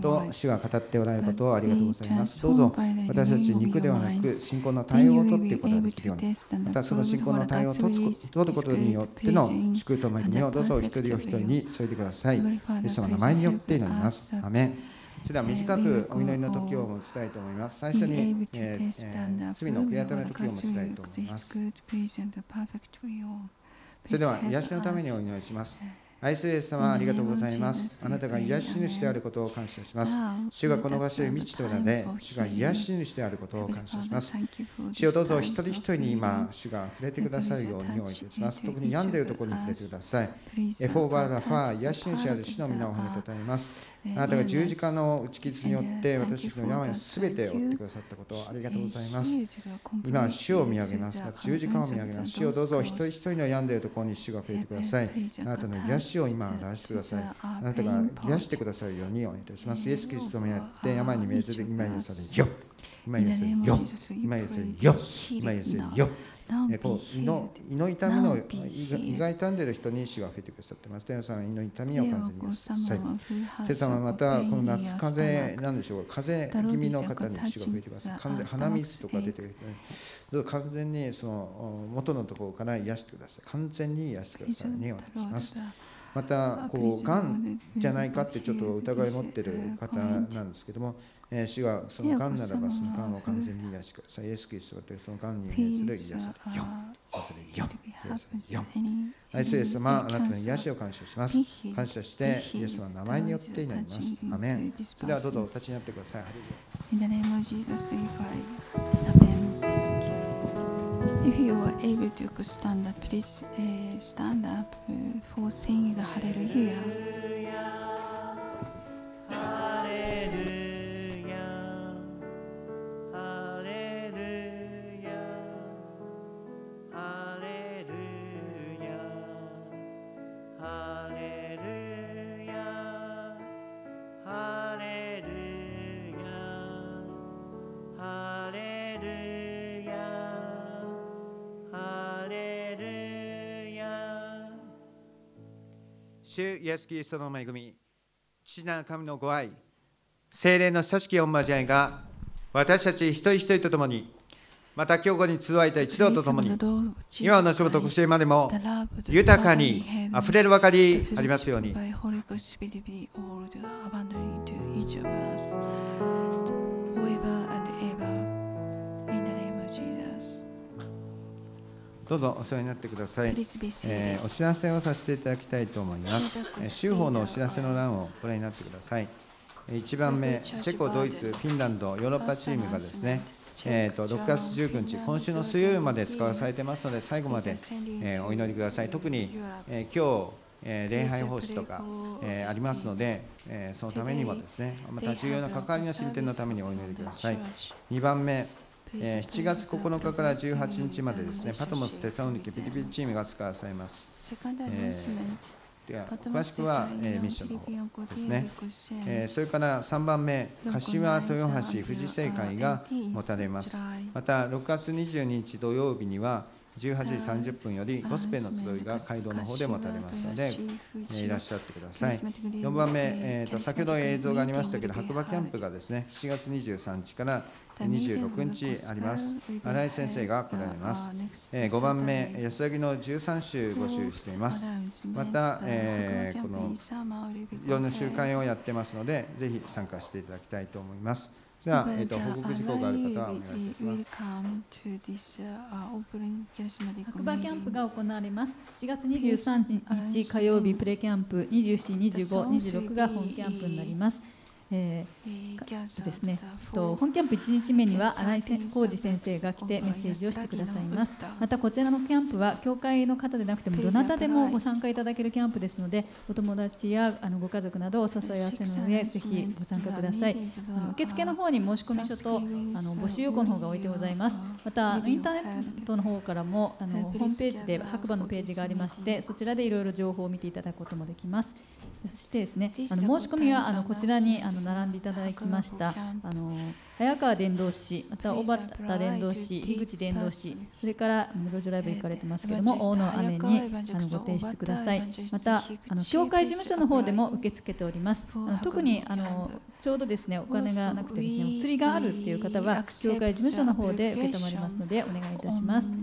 と主が語っておられることをありがとうございます。どうぞ私たち肉ではなく信仰の対応を取っていくことができるように。またその信仰の対応を取ることによっての祝福と恵みをどうぞお一人お一人に添えてください。イエス様の名前によって祈ります。アメンそれでは短くお祈りの時を持ちたいと思います。最初に、えーえー、罪の悔い改めの時を持ちたいと思います。それでは癒しのためにお祈りします。愛するイエス様ありがとうございます。あなたが癒し主であることを感謝します。主がこの場所へ満ちておられ、主が癒し主であることを感謝します。主をどうぞ一人一人に今、主が触れてくださるようにお願いします。特に病んでいるところに触れてください。エフォーバーラファー、癒し主である主の皆を褒めたたえます。あなたが十字架の打ち傷によって私たちの病をすべて負ってくださったことをありがとうございます。今、主を見上げます。十字架を見上げます。主をどうぞ一人一人の病んでいるところに主が触れてください。あなたの癒しを今、表してください。あなたが癒してくださるようにお願いいたします。イエス・キリストもやって病に命ずる今癒されよ。今癒せるよ。今癒せるよ。今癒せるよ。えこう胃の胃の痛みの胃が痛んでいる人に死が増えてくださってます。天さん胃の痛みを完全にさい。天さんはまたこの夏風邪なんでしょうか？風邪気味の方に死が増えてください。完全鼻水とか出てくる人に完全にその元のところから癒してください。完全に癒してくださいにお願いします。またこうがんじゃないかってちょっと疑い持ってる方なんですけども、えー、主がそのがんならばそのがんを完全に癒しさい。イエス・キリストはそのがんに命する癒されよ。癒されよ。癒されよ。愛するイエス様、あなたの癒しを感謝します。感謝して、イエス様の名前によって祈ります。アメン。それではどうぞお立ちになってください。In the name of Jesus, we pray. Amen. If you are able to stand up, please uh, stand up uh, for singing Hallelujah. イエス・キリストの恵み、父なる神のご愛、精霊の親しき御交わりが、私たち一人一人と共に、また今日後に集いた一同と共に、今の仕事、こしてまでも豊かにあふれるばかりありますように。どうぞお世話になってください、えー、お知らせをさせていただきたいと思います。州法のお知らせの欄をご覧になってください。1番目、チェコ、ドイツ、フィンランド、ヨーロッパチームがですね、えーと、6月19日、今週の水曜日まで使わされてますので、最後まで、えー、お祈りください。特に、えー、今日えー、礼拝奉仕とか、えー、ありますので、えー、そのためにもですね、また重要な関わりの進展のためにお祈りください。2番目、えー、7月9日から18日までですね、パトモス・テサロニキ・ピリピリチームが使わされます。えー、では詳しくは、えー、ミッションの方ですね。えー、それから3番目、柏豊橋富士聖会が持たれます。また6月22日土曜日には、18時30分よりゴスペルの集いが街道の方で持たれますので、いらっしゃってください。4番目、えーと、先ほど映像がありましたけど、白馬キャンプがですね、7月23日から26日あります。新井先生が来られます。えー、5番目、安らぎの13週募集しています。また、えー、このいろんな集会をやってますので、ぜひ参加していただきたいと思います。では、えーと、報告事項がある方はお願いいたします。白馬キャンプが行われます。7月23日火曜日プレキャンプ24、25、26が本キャンプになります。えー、ですね、と本キャンプ1日目には新井浩二先生が来てメッセージをしてくださいます。またこちらのキャンプは教会の方でなくてもどなたでもご参加いただけるキャンプですのでお友達やあのご家族などをお誘い合わせの上ぜひご参加ください。あの受付の方に申込書とあの募集要項の方が置いてございます。またインターネットの方からもあのホームページで白馬のページがありましてそちらでいろいろ情報を見ていただくこともできますそしてですねあの申し込みはあのこちらにあの並んでいただきました。あの早川伝道師また小畑伝道師樋口伝道師それから路上ライブ行かれてますけども大野雨にあのご提出ください。またあの教会事務所の方でも受け付けております。あの特にあのちょうどですねお金がなくてですねお釣りがあるっていう方は教会事務所の方で受け止まりますのでお願いいたします。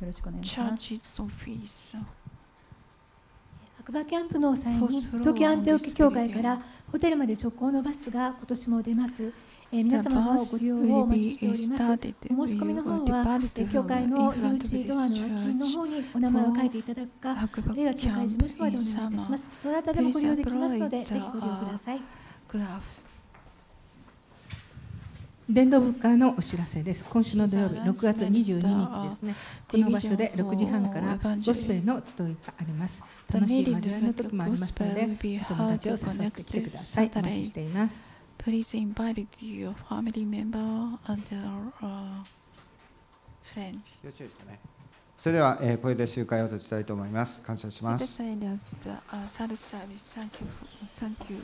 よろしくお願いします白馬キャンプの際に東京アンテオキ教会からホテルまで直行のバスが今年も出ます。えー、皆様のご利用をお待ちしております。お申し込みの方は、えー、教会の入り口ドアの脇の方にお名前を書いていただくか、あるいは教会事務所までお願いいたします。どなたでもご利用できますので、ぜひご利用ください。伝道部からのお知らせです。今週の土曜日、6月22日ですね。この場所で6時半からゴスペルの集いがあります。楽しい交わりの時もありますので、お友達を誘ってきてください。お待ちしています。Please invite your family member and their、uh, friends. よろしいですかね。それでは、えー、これで集会を閉じたいと思います。感謝します。Thank you.